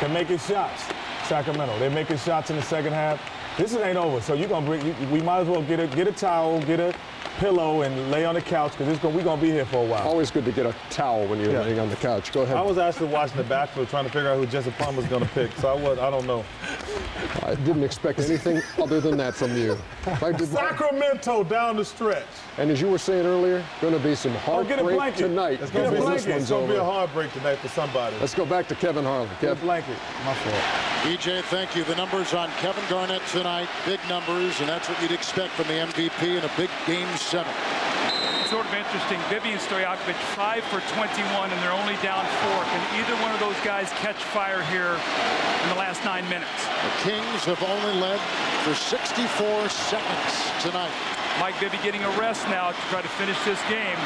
They're making shots. Sacramento, they're making shots in the second half. This ain't over, so you're gonna bring. We might as well get a get a towel, get a pillow and lay on the couch because we're going to be here for a while. Always good to get a towel when you're yeah. laying on the couch. Go ahead. I was actually watching The Bachelor trying to figure out who Jesse Palmer's going to pick, so I, was, I don't know. I didn't expect anything other than that from you. Sacramento down the stretch. And as you were saying earlier, going to be some heartbreak oh, tonight. It's going to be this one's It's going to be a heartbreak tonight for somebody. Let's go back to Kevin Harlan. Get Kevin. a blanket. My fault. EJ, thank you. The numbers on Kevin Garnett tonight, big numbers, and that's what you'd expect from the MVP in a big game seven sort of interesting. Vivian Stojakovic, 5 for 21, and they're only down four. Can either one of those guys catch fire here in the last nine minutes? The Kings have only led for 64 seconds tonight. Mike Bibby getting a rest now to try to finish this game.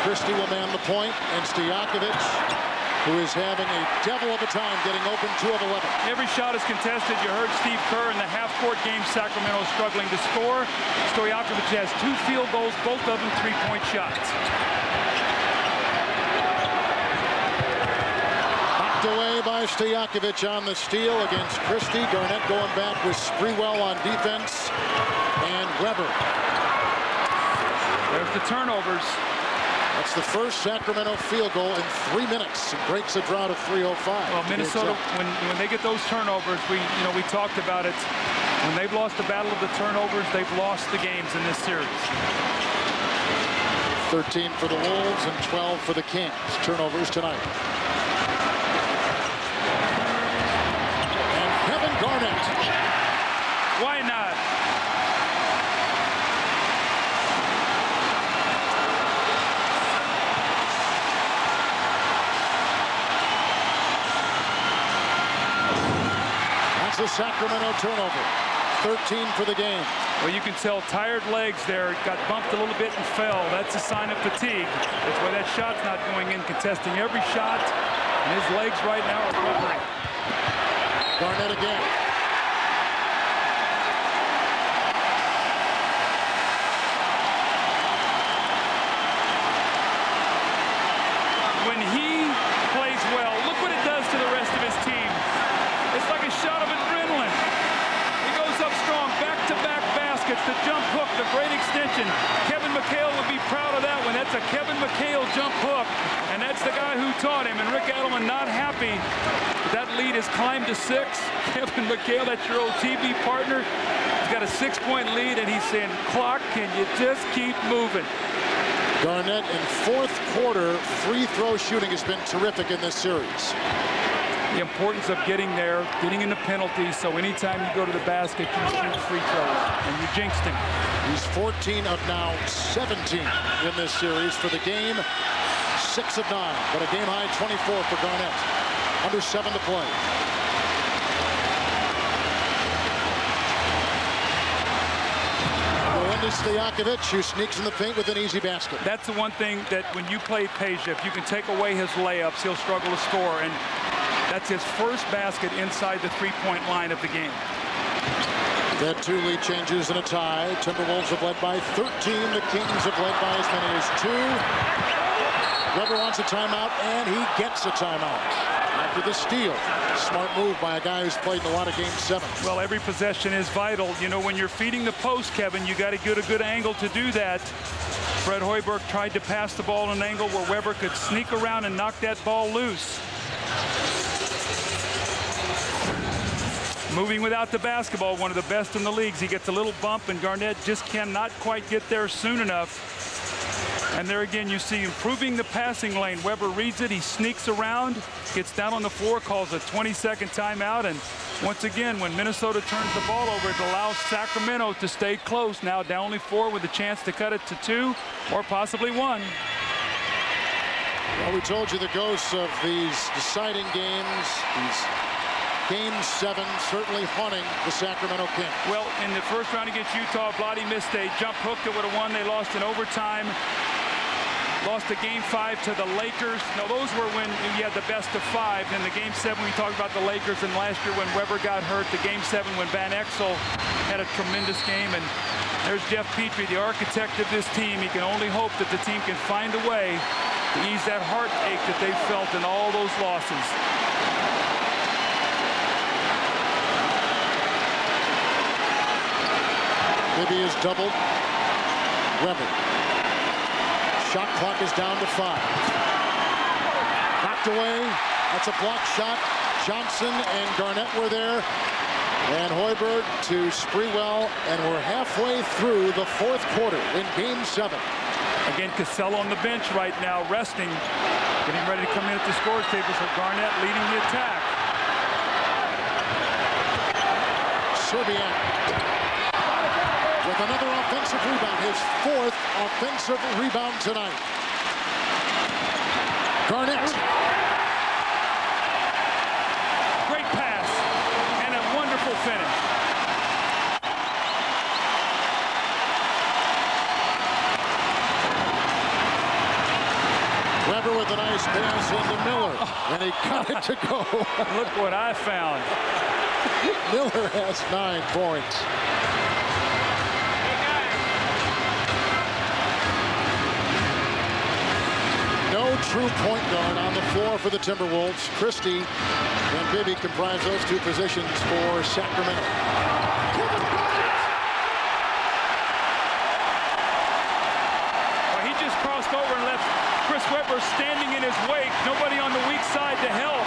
Christie will man the point, and Stojakovic who is having a devil of a time getting open 2 of 11. Every shot is contested. You heard Steve Kerr in the half-court game. Sacramento struggling to score. Stojakovic has two field goals, both of them three-point shots. Knocked away by Stojakovic on the steal against Christie. Garnett going back with Sprewell on defense. And Webber. There's the turnovers. That's the first Sacramento field goal in three minutes. It breaks a drought of 305. Well, Minnesota, when, when they get those turnovers, we, you know, we talked about it. When they've lost the battle of the turnovers, they've lost the games in this series. 13 for the Wolves and 12 for the Kings. Turnovers tonight. And Kevin Garnett. Why not? The Sacramento turnover. 13 for the game. Well, you can tell tired legs there. Got bumped a little bit and fell. That's a sign of fatigue. That's why that shot's not going in, contesting every shot. And his legs right now are recovering. Garnett again. the jump hook, the great extension. Kevin McHale would be proud of that one. That's a Kevin McHale jump hook, and that's the guy who taught him. And Rick Adelman not happy. That lead has climbed to six. Kevin McHale, that's your old TV partner. He's got a six-point lead, and he's saying, clock, can you just keep moving? Garnett in fourth quarter free throw shooting has been terrific in this series the importance of getting there, getting in the penalties, so anytime you go to the basket, you shoot free throws, and you jinxed him. He's 14 of now 17 in this series for the game. Six of nine, but a game-high 24 for Garnett. Under seven to play. Stojakovic, who sneaks in the paint with an easy basket. That's the one thing that when you play Peja, if you can take away his layups, he'll struggle to score. And that's his first basket inside the three-point line of the game. That two lead changes in a tie. Timberwolves have led by 13. The Kings have led by as many as two. Webber wants a timeout, and he gets a timeout after the steal. Smart move by a guy who's played in a lot of game seven. Well, every possession is vital. You know, when you're feeding the post, Kevin, you got to get a good angle to do that. Fred Hoiberg tried to pass the ball in an angle where Webber could sneak around and knock that ball loose. Moving without the basketball, one of the best in the leagues. He gets a little bump, and Garnett just cannot quite get there soon enough. And there again, you see improving the passing lane. Webber reads it. He sneaks around, gets down on the floor, calls a 20-second timeout. And once again, when Minnesota turns the ball over, it allows Sacramento to stay close. Now down only four with a chance to cut it to two or possibly one. Well, we told you the ghosts of these deciding games, these Game seven certainly haunting the Sacramento Kings. Well, in the first round against Utah, Vlade missed a jump hook that would have won. They lost in overtime. Lost the game five to the Lakers. Now, those were when you had the best of five. In the game seven, we talked about the Lakers. And last year when Webber got hurt, the game seven when Van Exel had a tremendous game. And there's Geoff Petrie, the architect of this team. He can only hope that the team can find a way to ease that heartache that they felt in all those losses. Bibby is doubled. Webber. Shot clock is down to five. Knocked away. That's a block shot. Johnson and Garnett were there. And Hoiberg to Sprewell, and we're halfway through the fourth quarter in game seven. Again, Cassell on the bench right now, resting, getting ready to come in at the scores table for Garnett leading the attack. Szczerbiak with another offensive rebound, his fourth offensive rebound tonight. Garnett. Great pass and a wonderful finish. Webber with a nice pass into Miller, and he got it to go. Look what I found. Miller has nine points. True point guard on the floor for the Timberwolves. Christie and Bibby comprise those two positions for Sacramento. Well, he just crossed over and left Chris Webber standing in his wake. Nobody on the weak side to help.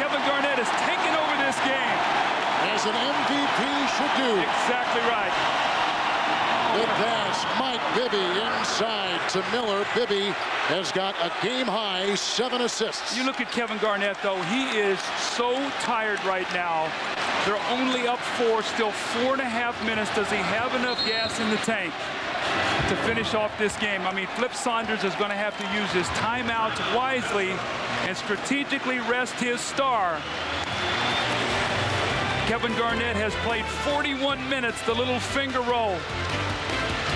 Kevin Garnett has taken over this game. As an MVP should do. Exactly right. Good pass. Mike Bibby inside to Miller. Bibby has got a game-high seven assists. You look at Kevin Garnett, though. He is so tired right now. They're only up four, still four and a half minutes. Does he have enough gas in the tank to finish off this game? I mean, Flip Saunders is going to have to use his timeouts wisely and strategically rest his star. Kevin Garnett has played 41 minutes, the little finger roll.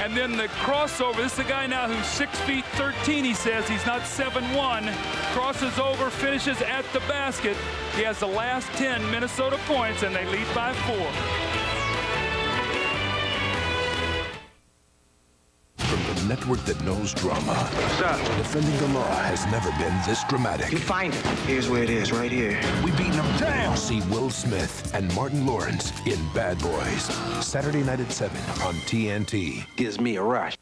And then the crossover, this is a guy now who's 6 feet 13, he says. He's not 7'1". Crosses over, finishes at the basket. He has the last 10 Minnesota points, and they lead by four. Network that knows drama. Defending the law has never been this dramatic. You find it. Here's where it is, right here. We beat them down. See Will Smith and Martin Lawrence in Bad Boys. Saturday night at 7 on TNT. Gives me a rush.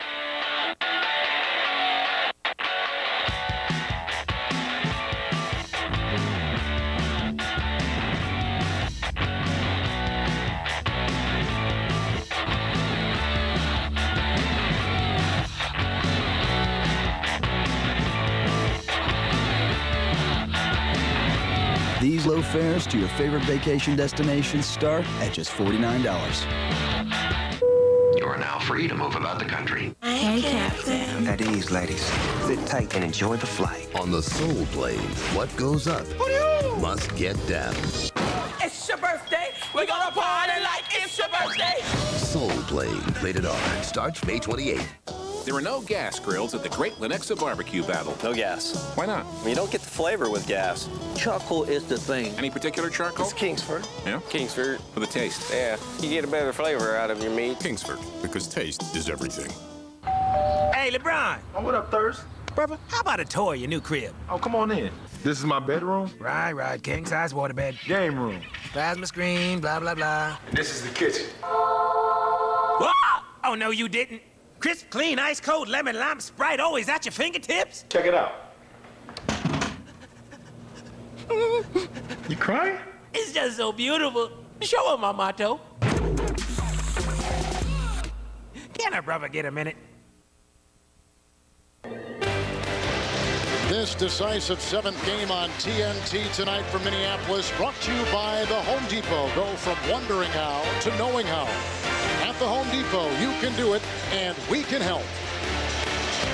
Fares to your favorite vacation destinations start at just $49. You are now free to move about the country. Hey, Captain. At ease, ladies. Sit tight and enjoy the flight. On the Soul Plane, what goes up must get down. It's your birthday. We're gonna party like it's your birthday. Soul Plane, rated R, starts May 28th. There are no gas grills at the Great Lenexa Barbecue Battle. No gas. Why not? You don't get the flavor with gas. Charcoal is the thing. Any particular charcoal? It's Kingsford. Yeah? Kingsford. For the taste. Yeah, you get a better flavor out of your meat. Kingsford, because taste is everything. Hey, LeBron. Oh, what up, Thirst? Brother, how about a tour of your new crib? Oh, come on in. This is my bedroom? Right, right. King size waterbed. Game room. Plasma screen, blah, blah, blah. And this is the kitchen. Whoa! Oh, no, you didn't. Crisp, clean, ice cold, lemon, lime, Sprite, always at your fingertips. Check it out. you crying? It's just so beautiful. Show him my motto. Can a brother get a minute? This decisive seventh game on TNT tonight from Minneapolis brought to you by the Home Depot. Go from wondering how to knowing how. At the Home Depot, you can do it, and we can help.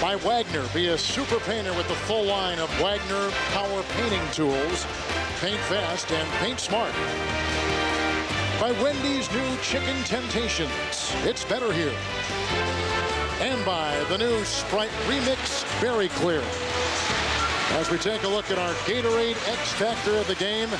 By Wagner, be a super painter with the full line of Wagner power painting tools. Paint fast and paint smart. By Wendy's new Chicken Temptations. It's better here. And by the new Sprite Remix Berry Clear. As we take a look at our Gatorade X Factor of the game,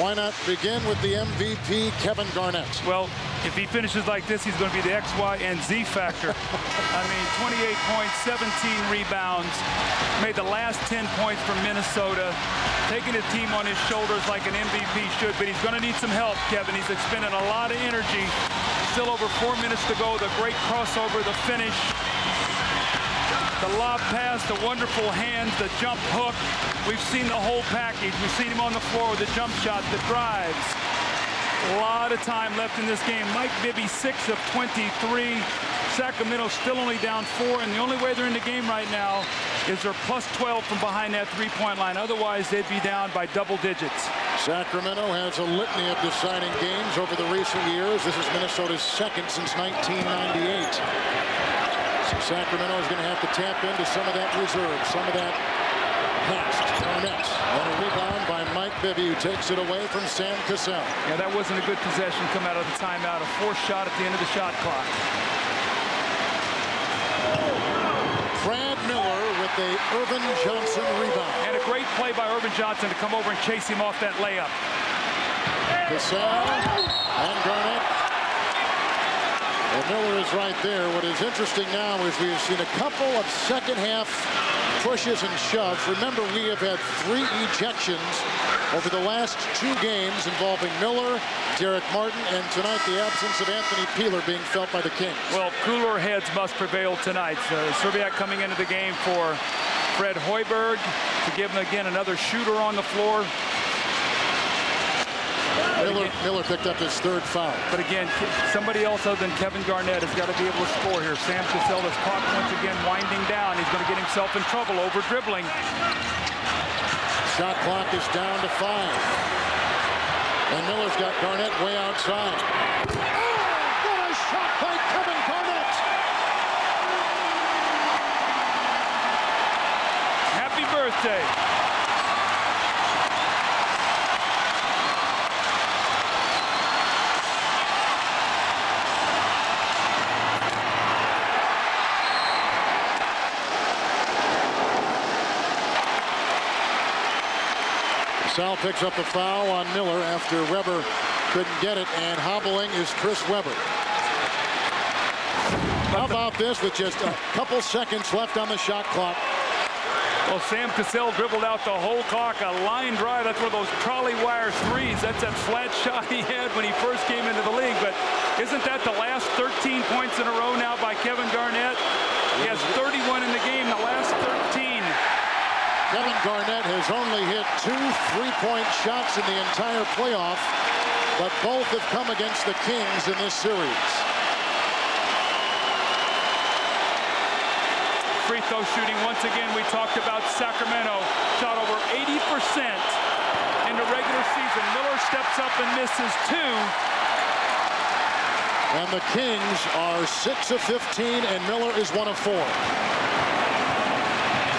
why not begin with the MVP, Kevin Garnett? Well, if he finishes like this, he's going to be the X, Y, and Z factor. I mean, 28 points, 17 rebounds, made the last 10 points from Minnesota, taking the team on his shoulders like an MVP should, but he's going to need some help, Kevin. He's expended a lot of energy still over four minutes to go. The great crossover, the finish, the lob pass, the wonderful hands, the jump hook. We've seen the whole package. We've seen him on the floor with the jump shot, the drives. A lot of time left in this game. Mike Bibby, 6 of 23. Sacramento still only down four, and the only way they're in the game right now is they're plus 12 from behind that three-point line. Otherwise, they'd be down by double digits. Sacramento has a litany of deciding games over the recent years. This is Minnesota's second since 1998. So Sacramento is going to have to tap into some of that reserve, some of that past. Garnett. And a rebound by Mike Bibby, who takes it away from Sam Cassell. Yeah, that wasn't a good possession come out of the timeout. A forced shot at the end of the shot clock. Brad Miller with the Ervin Johnson rebound. And a great play by Ervin Johnson to come over and chase him off that layup. Cassell and Garnett. And Miller is right there. What is interesting now is we have seen a couple of second half pushes and shoves. Remember, we have had three ejections over the last two games involving Miller, Darrick Martin, and tonight the absence of Anthony Peeler being felt by the Kings. Well, cooler heads must prevail tonight. Uh, Szczerbiak coming into the game for Fred Hoiberg to give him again another shooter on the floor. Miller, Miller, picked up his third foul. But again, somebody else other than Kevin Garnett has got to be able to score here. Sam Cassell is caught once again winding down. He's going to get himself in trouble over dribbling. Shot clock is down to five. And Miller's got Garnett way outside. Oh, what a shot by Kevin Garnett! Happy birthday. Picks up the foul on Miller after Webber couldn't get it, and hobbling is Chris Webber. How about this with just a couple seconds left on the shot clock? Well, Sam Cassell dribbled out the whole clock, a line drive. That's one of those trolley wire threes. That's that flat shot he had when he first came into the league. But isn't that the last 13 points in a row now by Kevin Garnett? He has 31 in the game, the last 13. Kevin Garnett has only hit two three-point shots in the entire playoff, but both have come against the Kings in this series. Free throw shooting, once again, we talked about Sacramento. Shot over 80% in the regular season. Miller steps up and misses two. And the Kings are 6 of 15, and Miller is 1 of 4.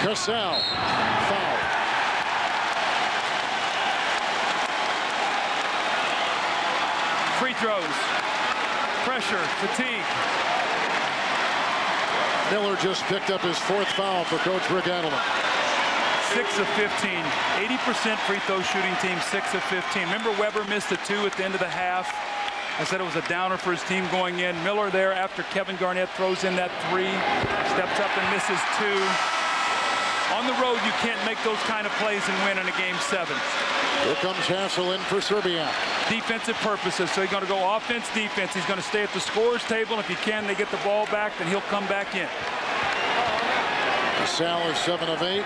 Cassell, foul. Free throws. Pressure, fatigue. Miller just picked up his fourth foul for Coach Rick Adelman. 6 of 15. 80% free throw shooting team, 6 of 15. Remember Webber missed the two at the end of the half? I said it was a downer for his team going in. Miller there after Kevin Garnett throws in that three, steps up and misses two. On the road, you can't make those kind of plays and win in a game seven. Here comes Hassell in for Szczerbiak. Defensive purposes. So he's going to go offense, defense. He's going to stay at the scorer's table. If he can, they get the ball back, then he'll come back in. Sal is 7 of 8. You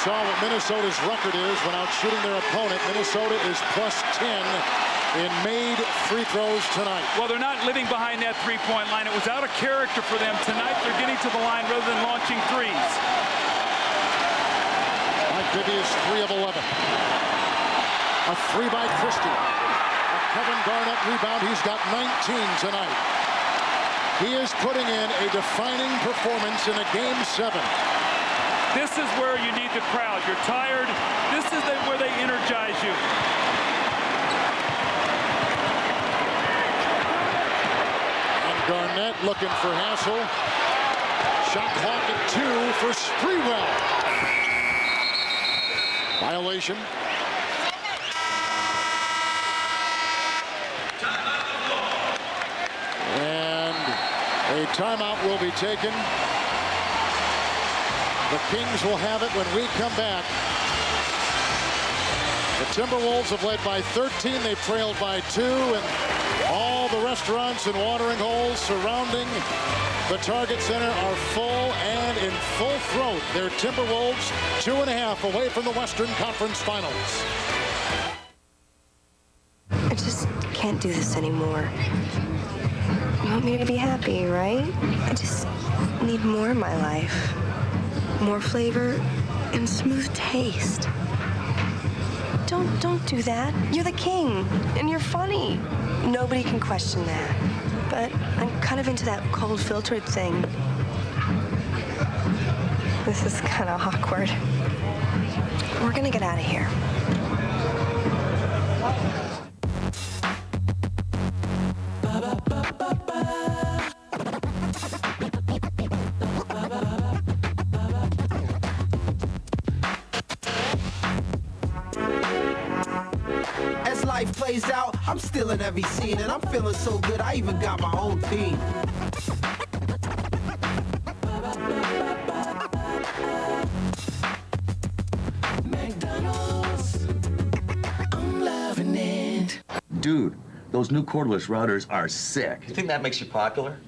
saw what Minnesota's record is when out shooting their opponent. Minnesota is plus 10 in made free throws tonight. Well, they're not living behind that three-point line. It was out of character for them. Tonight, they're getting to the line rather than launching threes. Mike Bibby is 3 of 11. A three by Christie. A Kevin Garnett rebound. He's got 19 tonight. He is putting in a defining performance in a game seven. This is where you need the crowd. You're tired. This is where they energize you. Garnett looking for Hassell. Shot clock at two for Sprewell. Violation. And a timeout will be taken. The Kings will have it when we come back. The Timberwolves have led by 13. They've trailed by two. And the restaurants and watering holes surrounding the Target Center are full and in full throat. They're Timberwolves two and a half away from the Western Conference Finals. I just can't do this anymore. You want me to be happy, right? I just need more in my life. More flavor and smooth taste. Don't don't do that. You're the king and you're funny. Nobody can question that. But I'm kind of into that cold filtered thing. This is kind of awkward. We're gonna get out of here. Plays out, I'm still in every scene, and I'm feeling so good, I even got my own team. McDonald's, I'm loving it. Dude, those new cordless routers are sick. You think that makes you popular?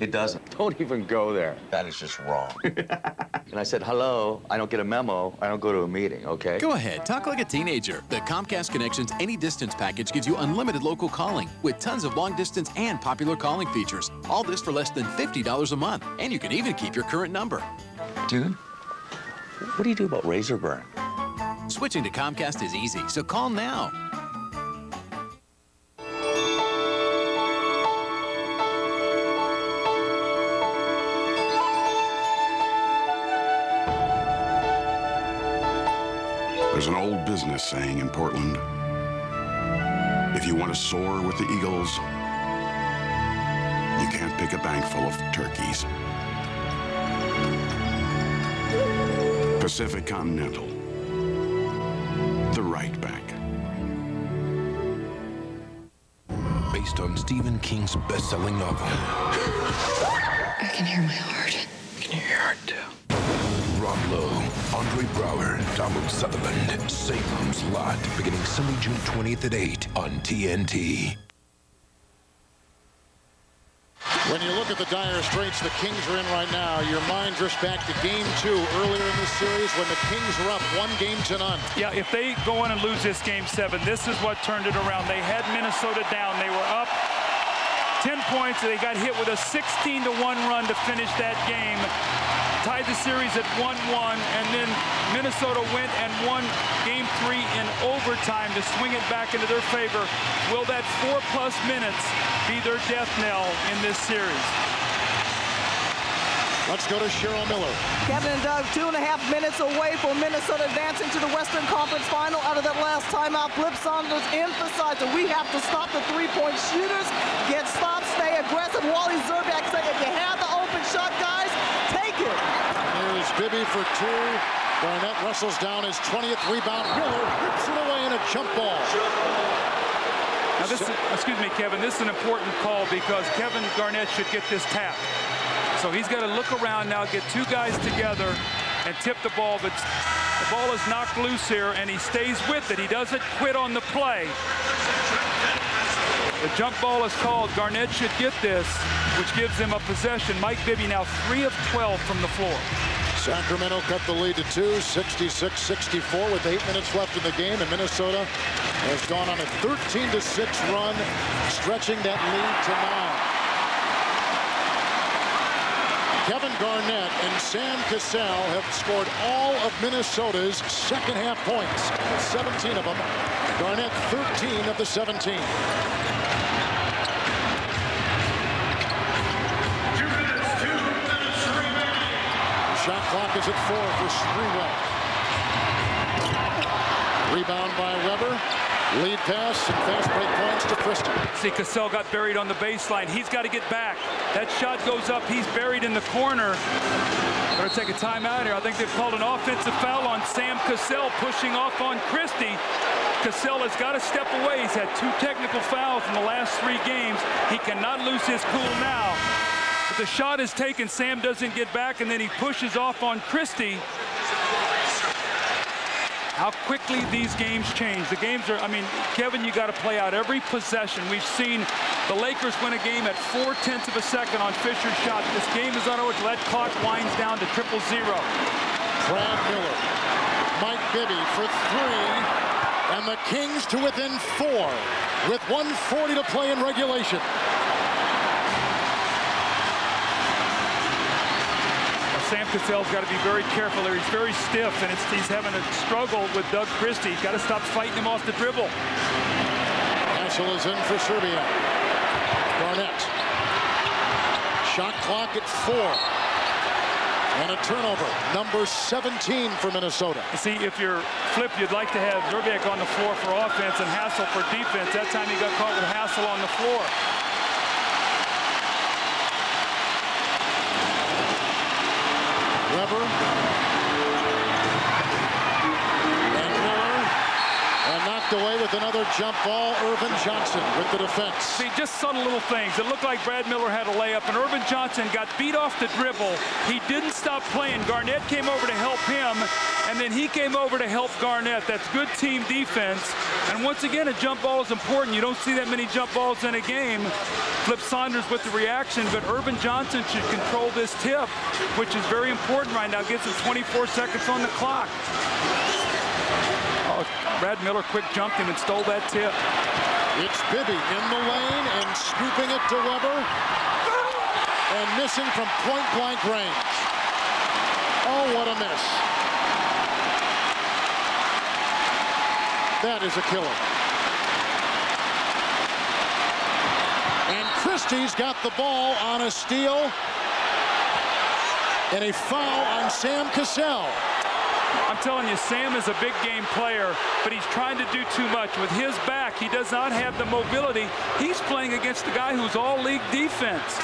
It doesn't. Don't even go there. That is just wrong. and I said, hello, I don't get a memo, I don't go to a meeting, okay? Go ahead, talk like a teenager. The Comcast Connections Any Distance package gives you unlimited local calling with tons of long distance and popular calling features. All this for less than $50 a month. And you can even keep your current number. Dude, what do you do about razor burn? Switching to Comcast is easy, so call now. There's an old business saying in Portland if you want to soar with the Eagles, you can't pick a bank full of turkeys. Pacific Continental, the right bank. Based on Stephen King's best-selling novel. I can hear my heart. Can you hear your heart too? Rob Lowe, Andre Braugher, Donald Sutherland, Salem's Lot, beginning Sunday, June 20th at 8 on TNT. When you look at the dire straits the Kings are in right now, your mind drifts back to game two earlier in this series when the Kings were up one game to none. Yeah, if they go in and lose this game seven, this is what turned it around. They had Minnesota down. They were up 10 points. They got hit with a 16 to 1 run to finish that game. Tied the series at 1-1, and then Minnesota went and won game three in overtime to swing it back into their favor. Will that four-plus minutes be their death knell in this series? Let's go to Cheryl Miller. Kevin and Doug, two and a half minutes away from Minnesota advancing to the Western Conference Final. Out of that last timeout, Flip Saunders emphasized that we have to stop the three-point shooters, get stops, stay aggressive. Wally Szczerbiak said, if you have the open shot, guys, take it. Here's Bibby for two. Garnett wrestles down his 20th rebound. Miller rips it away in a jump ball. Now this is, excuse me, Kevin, this is an important call because Kevin Garnett should get this tap. So he's got to look around now, get two guys together and tip the ball, but the ball is knocked loose here and he stays with it. He doesn't quit on the play. The jump ball is called. Garnett should get this, which gives him a possession. Mike Bibby now 3 of 12 from the floor. Sacramento cut the lead to two, 66-64 with eight minutes left in the game, and Minnesota has gone on a 13-6 run, stretching that lead to nine. Kevin Garnett and Sam Cassell have scored all of Minnesota's second half points, 17 of them. Garnett 13 of the 17. Shot clock is at four for Sprewell. Rebound by Webber. Lead pass and fast break points to Christie. See, Cassell got buried on the baseline. He's got to get back. That shot goes up. He's buried in the corner. Going to take a timeout here. I think they've called an offensive foul on Sam Cassell pushing off on Christie. Cassell has got to step away. He's had two technical fouls in the last three games. He cannot lose his cool now. The shot is taken, Sam doesn't get back, and then he pushes off on Christie. how quickly these games change. The games are, I mean, Kevin, you got to play out every possession. We've seen the Lakers win a game at four-tenths of a second on Fisher's shot. This game is on over. That clock winds down to triple zero. Brad Miller, Mike Bibby for three, and the Kings to within four with 140 to play in regulation. Sam Cassell's got to be very careful there. He's very stiff, and he's having a struggle with Doug Christie. He's got to stop fighting him off the dribble. Hassell is in for Szczerbiak. Garnett. Shot clock at four. And a turnover, number 17 for Minnesota. See, if you're Flip, you'd like to have Szczerbiak on the floor for offense and Hassell for defense. That time he got caught with Hassell on the floor. Webber. Away with another jump ball. Ervin Johnson with the defense. See, just subtle little things. It looked like Brad Miller had a layup, and Ervin Johnson got beat off the dribble. He didn't stop playing. Garnett came over to help him, and then he came over to help Garnett. That's good team defense. And once again, a jump ball is important. You don't see that many jump balls in a game. Flip Saunders with the reaction, but Ervin Johnson should control this tip, which is very important right now. Gets him 24 seconds on the clock. Brad Miller quick jumped him and stole that tip. It's Bibby in the lane and scooping it to Webber. And missing from point blank range. Oh, what a miss. That is a killer. And Christie's got the ball on a steal. And a foul on Sam Cassell. I'm telling you, Sam is a big game player, but he's trying to do too much. With his back, he does not have the mobility. He's playing against the guy who's all league defense.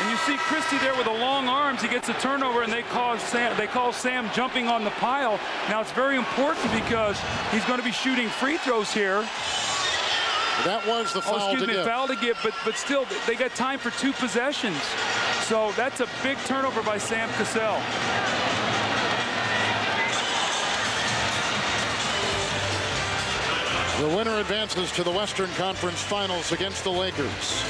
And you see Christie there with the long arms. He gets a turnover, and they call Sam, they call Sam jumping on the pile. Now, it's very important because he's going to be shooting free throws here. That was the oh, foul oh, excuse to me, give. foul to give, but, but still, they got time for two possessions. So that's a big turnover by Sam Cassell. The winner advances to the Western Conference Finals against the Lakers.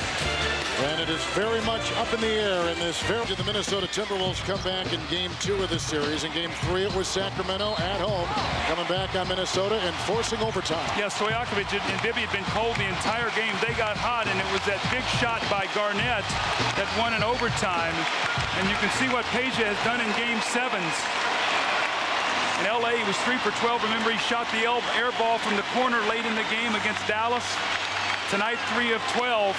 And it is very much up in the air in this very the Minnesota Timberwolves come back in game two of this series. In game three, it was Sacramento at home, coming back on Minnesota and forcing overtime. Yeah, Stojakovic and Bibby had been cold the entire game. They got hot, and it was that big shot by Garnett that won in overtime. And you can see what Peja has done in game sevens. In L.A., he was 3 for 12. Remember, he shot the air ball from the corner late in the game against Dallas. Tonight, 3 of 12.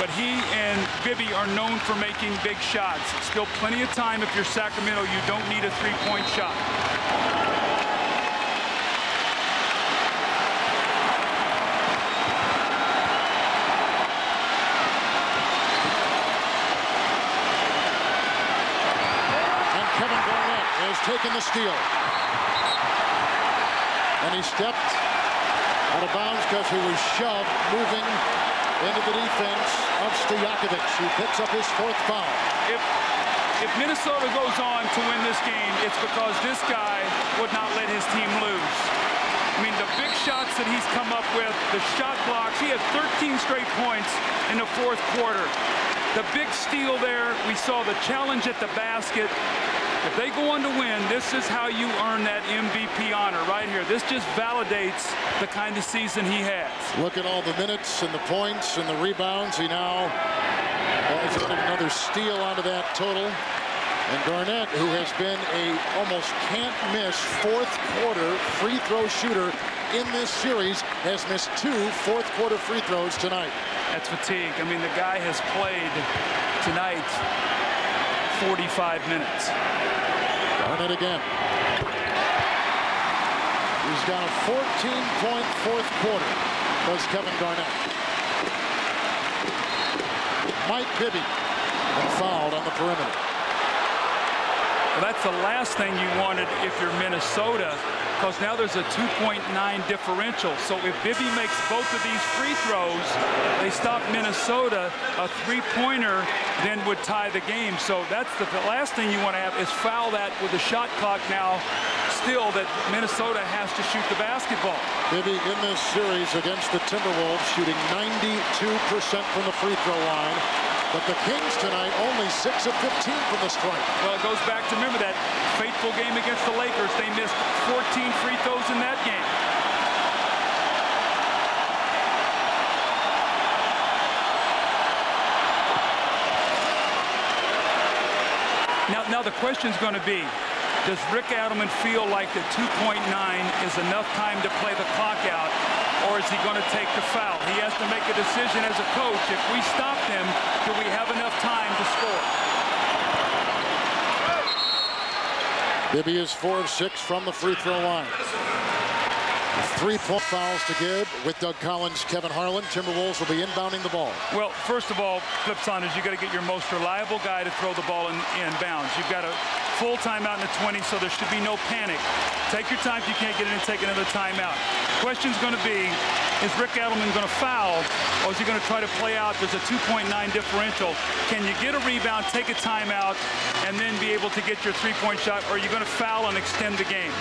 But he and Bibby are known for making big shots. Still plenty of time if you're Sacramento. You don't need a three-point shot. And Kevin Garnett has taken the steal. And he stepped out of bounds because he was shoved, moving into the defense of Stojakovic, who picks up his fourth foul. If, if Minnesota goes on to win this game, it's because this guy would not let his team lose. I mean, the big shots that he's come up with, the shot blocks, he had 13 straight points in the fourth quarter. The big steal there, we saw the challenge at the basket. If they go on to win, this is how you earn that MVP honor right here. This just validates the kind of season he has. Look at all the minutes and the points and the rebounds. He now has another steal onto that total. And Garnett, who has been a almost can't miss fourth quarter free throw shooter in this series, has missed two fourth quarter free throws tonight. That's fatigue. I mean, the guy has played tonight 45 minutes. Garnett again. He's got a 14-point fourth quarter, does Kevin Garnett. Mike Bibby and fouled on the perimeter. Well, that's the last thing you wanted if you're Minnesota, because now there's a 2.9 differential. So if Bibby makes both of these free throws, they stop Minnesota. A three-pointer then would tie the game. So that's the, the last thing you want to have is foul that with the shot clock now still that Minnesota has to shoot the basketball. Bibby in this series against the Timberwolves shooting 92% from the free throw line. But the Kings tonight only 6 of 15 from the stripe. Well, it goes back to remember that fateful game against the Lakers. They missed 14 free throws in that game. Now, now the is going to be, does Rick Adelman feel like the 2.9 is enough time to play the clock out or is he going to take the foul? He has to make a decision as a coach. If we stop them, do we have enough time to score? Bibby is 4 of 6 from the free throw line. Three point fouls to give with Doug Collins, Kevin Harlan. Timberwolves will be inbounding the ball. Well, first of all, flips on is you got to get your most reliable guy to throw the ball in, in bounds. You've got a full timeout in the 20, so there should be no panic. Take your time. If you can't get in and take another timeout. Question's going to be, is Rick Adelman going to foul, or is he going to try to play out? There's a 2.9 differential. Can you get a rebound, take a timeout, and then be able to get your three-point shot, or are you going to foul and extend the game?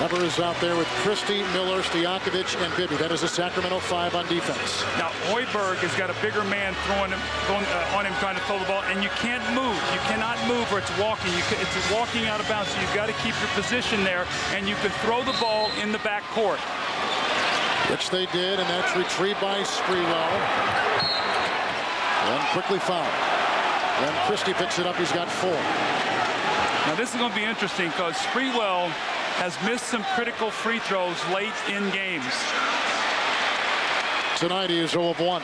Webber is out there with Christie, Miller, Stojakovic, and Bibby. That is a Sacramento five on defense. Now, Hoiberg has got a bigger man throwing him, throwing, uh, on him trying to throw the ball, and you can't move. You cannot move or it's walking. Can, it's walking out of bounds, so you've got to keep your position there, and you can throw the ball in the back court. Which they did, and that's retrieved by Sprewell. And quickly fouled. And Christie picks it up. He's got four. Now, this is going to be interesting because Sprewell – has missed some critical free throws late in games. Tonight he is 0 of 1.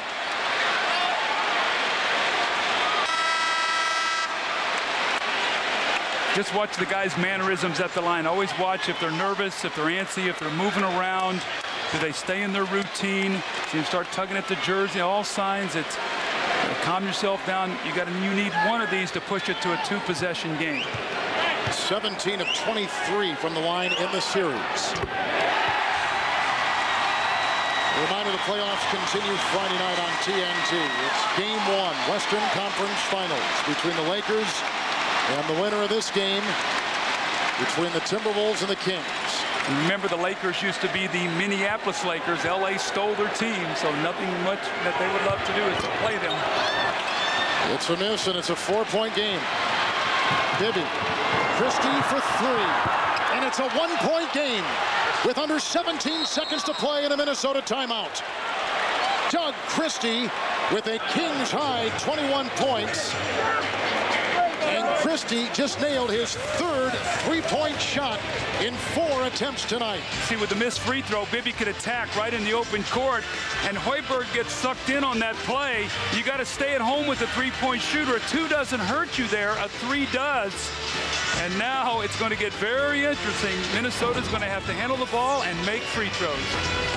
Just watch the guys' mannerisms at the line. Always watch if they're nervous, if they're antsy, if they're moving around. Do they stay in their routine? Do you start tugging at the jersey? All signs it's you know, calm yourself down. You got you need one of these to push it to a two-possession game. 17 of 23 from the line in the series. Reminder, the playoffs continue Friday night on TNT. It's game one, Western Conference Finals between the Lakers and the winner of this game between the Timberwolves and the Kings. Remember, the Lakers used to be the Minneapolis Lakers. L.A. stole their team, so nothing much that they would love to do is to play them. It's from and It's a four-point game. Bibby Christie for three. And it's a one-point game with under 17 seconds to play in a Minnesota timeout. Doug Christie with a Kings high 21 points. And Christie just nailed his third three-point shot in four attempts tonight. See, with the missed free throw, Bibby could attack right in the open court, and Hoiberg gets sucked in on that play. You got to stay at home with a three-point shooter. A two doesn't hurt you there. A three does. And now it's going to get very interesting. Minnesota's going to have to handle the ball and make free throws.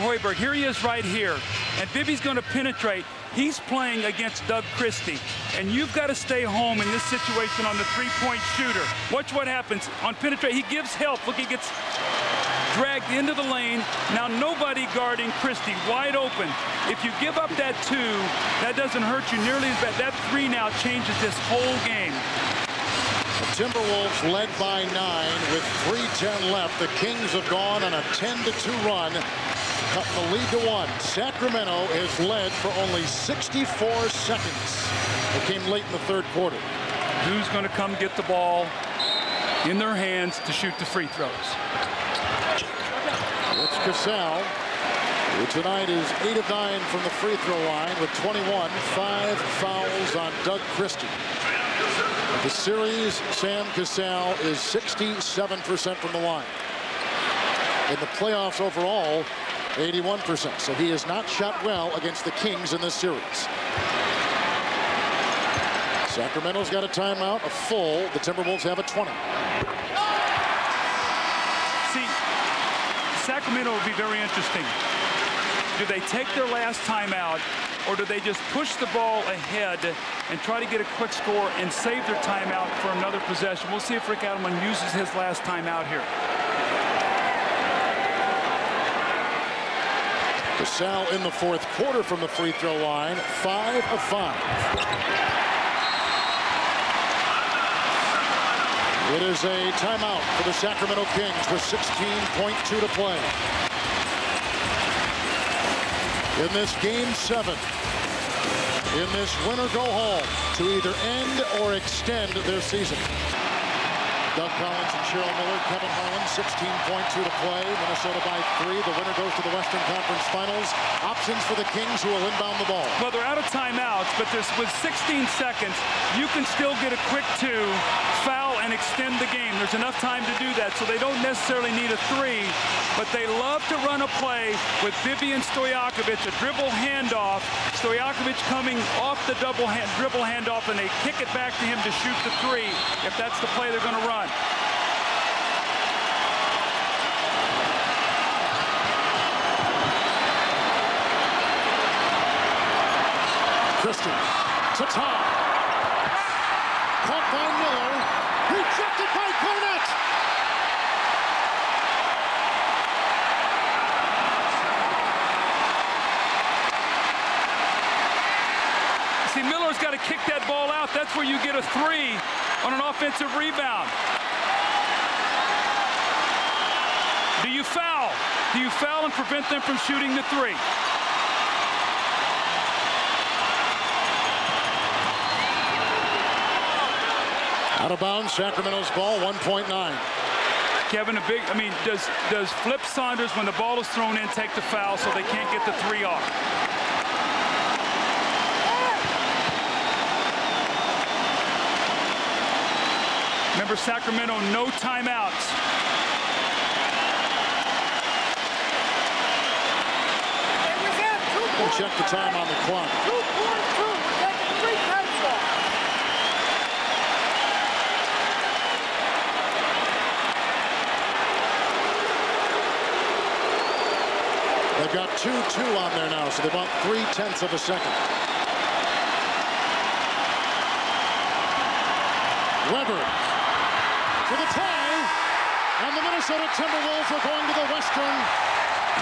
Hoiberg, here he is right here. And Bibby's going to penetrate. He's playing against Doug Christie, and you've got to stay home in this situation on the three-point shooter. Watch what happens on penetrate. He gives help. Look, he gets dragged into the lane. Now nobody guarding Christie, wide open. If you give up that two, that doesn't hurt you nearly as bad. That three now changes this whole game. The Timberwolves led by nine with 3.10 left. The Kings have gone on a 10-2 run cutting the lead to one. Sacramento is led for only 64 seconds. It came late in the third quarter. Who's going to come get the ball in their hands to shoot the free throws? It's Cassell, who tonight is 8 of 9 from the free throw line with 21, 5 fouls on Doug Christie. The series, Sam Cassell is 67% from the line. In the playoffs overall, 81%. So he has not shot well against the Kings in this series. Sacramento's got a timeout, a full. The Timberwolves have a 20. See, Sacramento will be very interesting. Do they take their last timeout, or do they just push the ball ahead and try to get a quick score and save their timeout for another possession? We'll see if Rick Adelman uses his last timeout here. LaSalle in the fourth quarter from the free throw line, five of five. It is a timeout for the Sacramento Kings with 16.2 to play. In this game seven, in this win or go home to either end or extend their season. Doug Collins and Cheryl Miller, Kevin Harlan, 16.2 to play. Minnesota by three. The winner goes to the Western Conference Finals. Options for the Kings who will inbound the ball. Well, they're out of timeouts, but there's with 16 seconds, you can still get a quick two, foul, and extend the game. There's enough time to do that, so they don't necessarily need a three, but they love to run a play with Bibby and Stojakovic, a dribble handoff. Stojakovic coming off the double hand, dribble handoff, and they kick it back to him to shoot the three if that's the play they're going to run. Christie to Tom. Caught by Miller. Rejected by Garnett. See, Miller's got to kick that ball out. That's where you get a three on an offensive rebound. Do you foul? Do you foul and prevent them from shooting the three? Out of bounds, Sacramento's ball, 1.9. Kevin, a big, I mean, does, does Flip Saunders, when the ball is thrown in, take the foul so they can't get the three off? Remember, Sacramento, no timeouts. We'll check the time on the clock. They've got 2-2 on there now, so they've about three-tenths of a second. Webber for the tie, and the Minnesota Timberwolves are going to the Western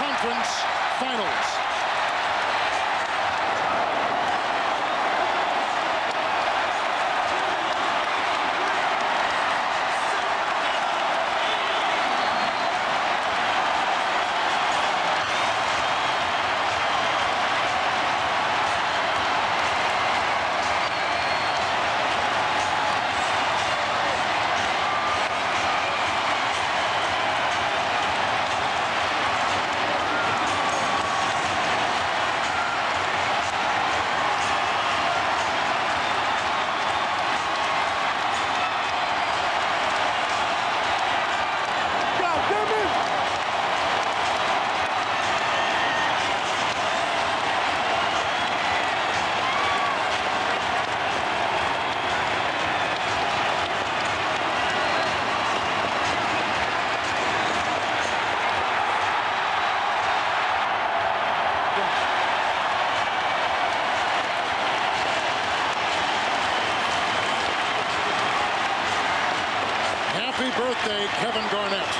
Conference Finals. Happy birthday, Kevin Garnett.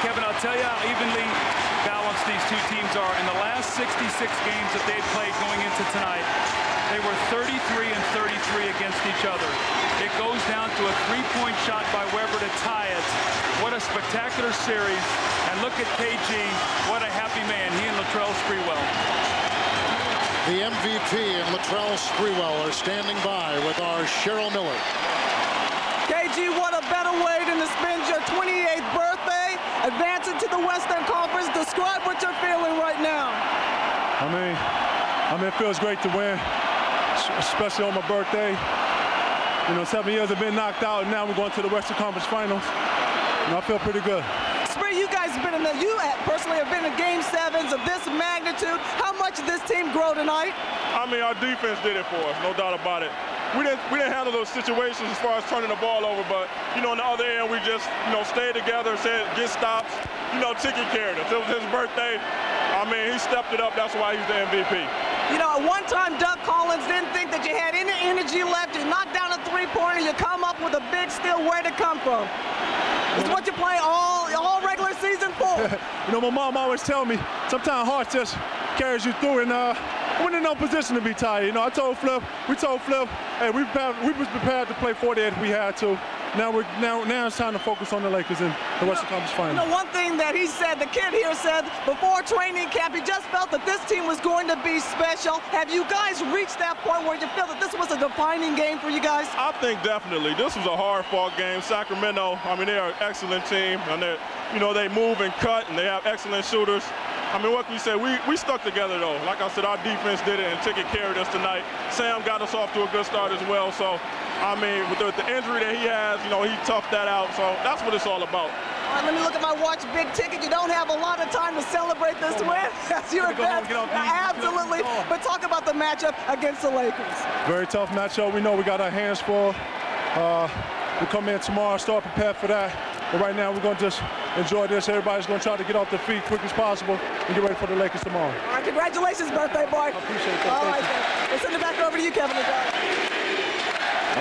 Kevin, I'll tell you how evenly balanced these two teams are. In the last 66 games that they've played going into tonight, they were 33 and 33 against each other. It goes down to a three-point shot by Webber to tie it. What a spectacular series. And look at KG. What a happy man. He and Latrell Sprewell. The MVP and Latrell Sprewell are standing by with our Cheryl Miller. KG, what a better way than to spend your 28th birthday advancing to the Western Conference. Describe what you're feeling right now. I mean, I mean, it feels great to win, especially on my birthday. You know, seven years have been knocked out, and now we're going to the Western Conference Finals. You know, I feel pretty good. Spree, you guys have been in the, you personally have been in game sevens of this magnitude. How much did this team grow tonight? I mean, our defense did it for us, no doubt about it. We didn't, we didn't handle those situations as far as turning the ball over, but, you know, on the other end, we just, you know, stayed together, said, get stops, you know, taking care of us. It was his birthday. I mean, he stepped it up. That's why he's the MVP. You know, at one time, Doug Collins didn't think that you had any energy left. You knocked down a three-pointer, you come up with a big steal. Where'd it come from? It's what you play all, all regular season for. you know, my mom always tell me, sometimes heart just carries you through, and uh, we're in no position to be tired. You know, I told Flip, we told Flip, hey, we, we was prepared to play 48 if we had to. Now we're now now it's time to focus on the Lakers and the Western Conference Final. You know, one thing that he said, the kid here said before training camp, he just felt that this team was going to be special. Have you guys reached that point where you feel that this was a defining game for you guys? I think definitely. This was a hard-fought game. Sacramento, I mean, they're an excellent team, and they you know, they move and cut, and they have excellent shooters. I mean, what can you say? We, we stuck together, though. Like I said, our defense did it and took care of us tonight. Sam got us off to a good start as well. So, I mean, with the, the injury that he has, you know, he toughed that out. So that's what it's all about. All right, let me look at my watch, big ticket. You don't have a lot of time to celebrate this win. That's your best. Absolutely. But talk about the matchup against the Lakers. Very tough matchup. We know we got our hands full. Uh, we come in tomorrow, start prepared for that. But right now, we're going to just enjoy this. Everybody's going to try to get off their feet quick as possible and get ready for the Lakers tomorrow. All right, congratulations, birthday boy. I appreciate that. All Thank right, you. We'll send it back over to you, Kevin.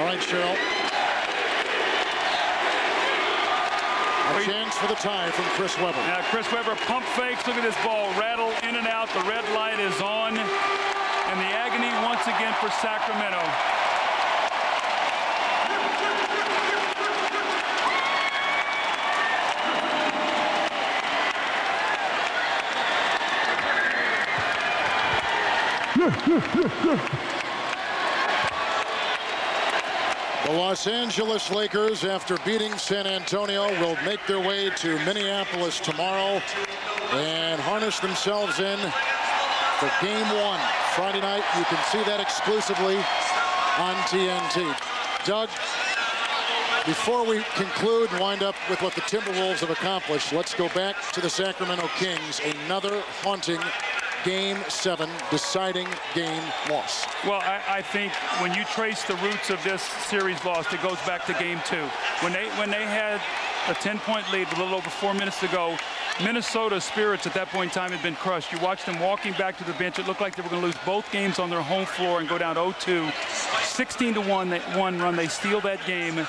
All right, Cheryl. A chance for the tie from Chris Webber. Now, Chris Webber pump fakes. Look at this ball rattle in and out. The red light is on. And the agony once again for Sacramento. The Los Angeles Lakers, after beating San Antonio, will make their way to Minneapolis tomorrow and harness themselves in for game one. Friday night, you can see that exclusively on TNT. Doug, before we conclude and wind up with what the Timberwolves have accomplished, let's go back to the Sacramento Kings. Another haunting Game seven, deciding game loss. Well, I, I, think when you trace the roots of this series loss, it goes back to game two. When they when they had a 10-point lead a little over four minutes to go, Minnesota's spirits at that point in time had been crushed. You watched them walking back to the bench. It looked like they were going to lose both games on their home floor and go down 0-2. 16 to one, that one run, they steal that game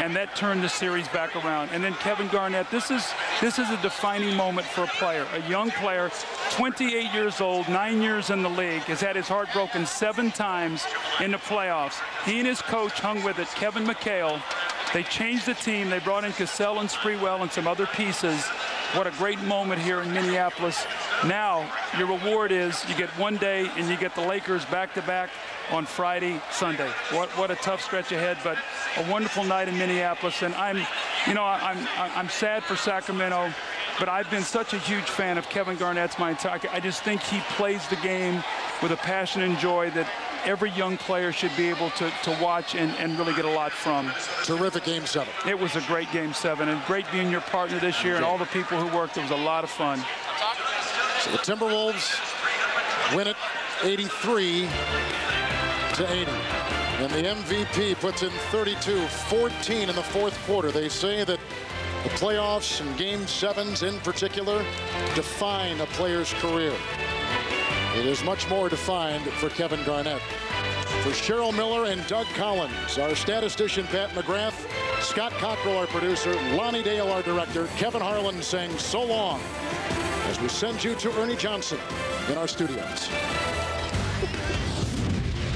and that turned the series back around. And then Kevin Garnett, this is this is a defining moment for a player, a young player, 28 years old, nine years in the league, has had his heart broken seven times in the playoffs. He and his coach hung with it, Kevin McHale. They changed the team. They brought in Cassell and Sprewell and some other pieces. What a great moment here in Minneapolis. Now, your reward is you get one day and you get the Lakers back-to-back on Friday, Sunday. What what a tough stretch ahead, but a wonderful night in Minneapolis. And I'm, you know, I'm I'm sad for Sacramento, but I've been such a huge fan of Kevin Garnett's my entire. I just think he plays the game with a passion and joy that every young player should be able to, to watch and, and really get a lot from. Terrific game seven. It was a great game seven and great being your partner this year and all the people who worked. It was a lot of fun. So the Timberwolves win it 83 to 80. And the MVP puts in 32, 14 in the fourth quarter. They say that the playoffs and game sevens in particular define a player's career. It is much more defined for Kevin Garnett. For Cheryl Miller and Doug Collins, our statistician Pat McGrath, Scott Cockrell, our producer, Lonnie Dale, our director, Kevin Harlan saying so long as we send you to Ernie Johnson in our studios.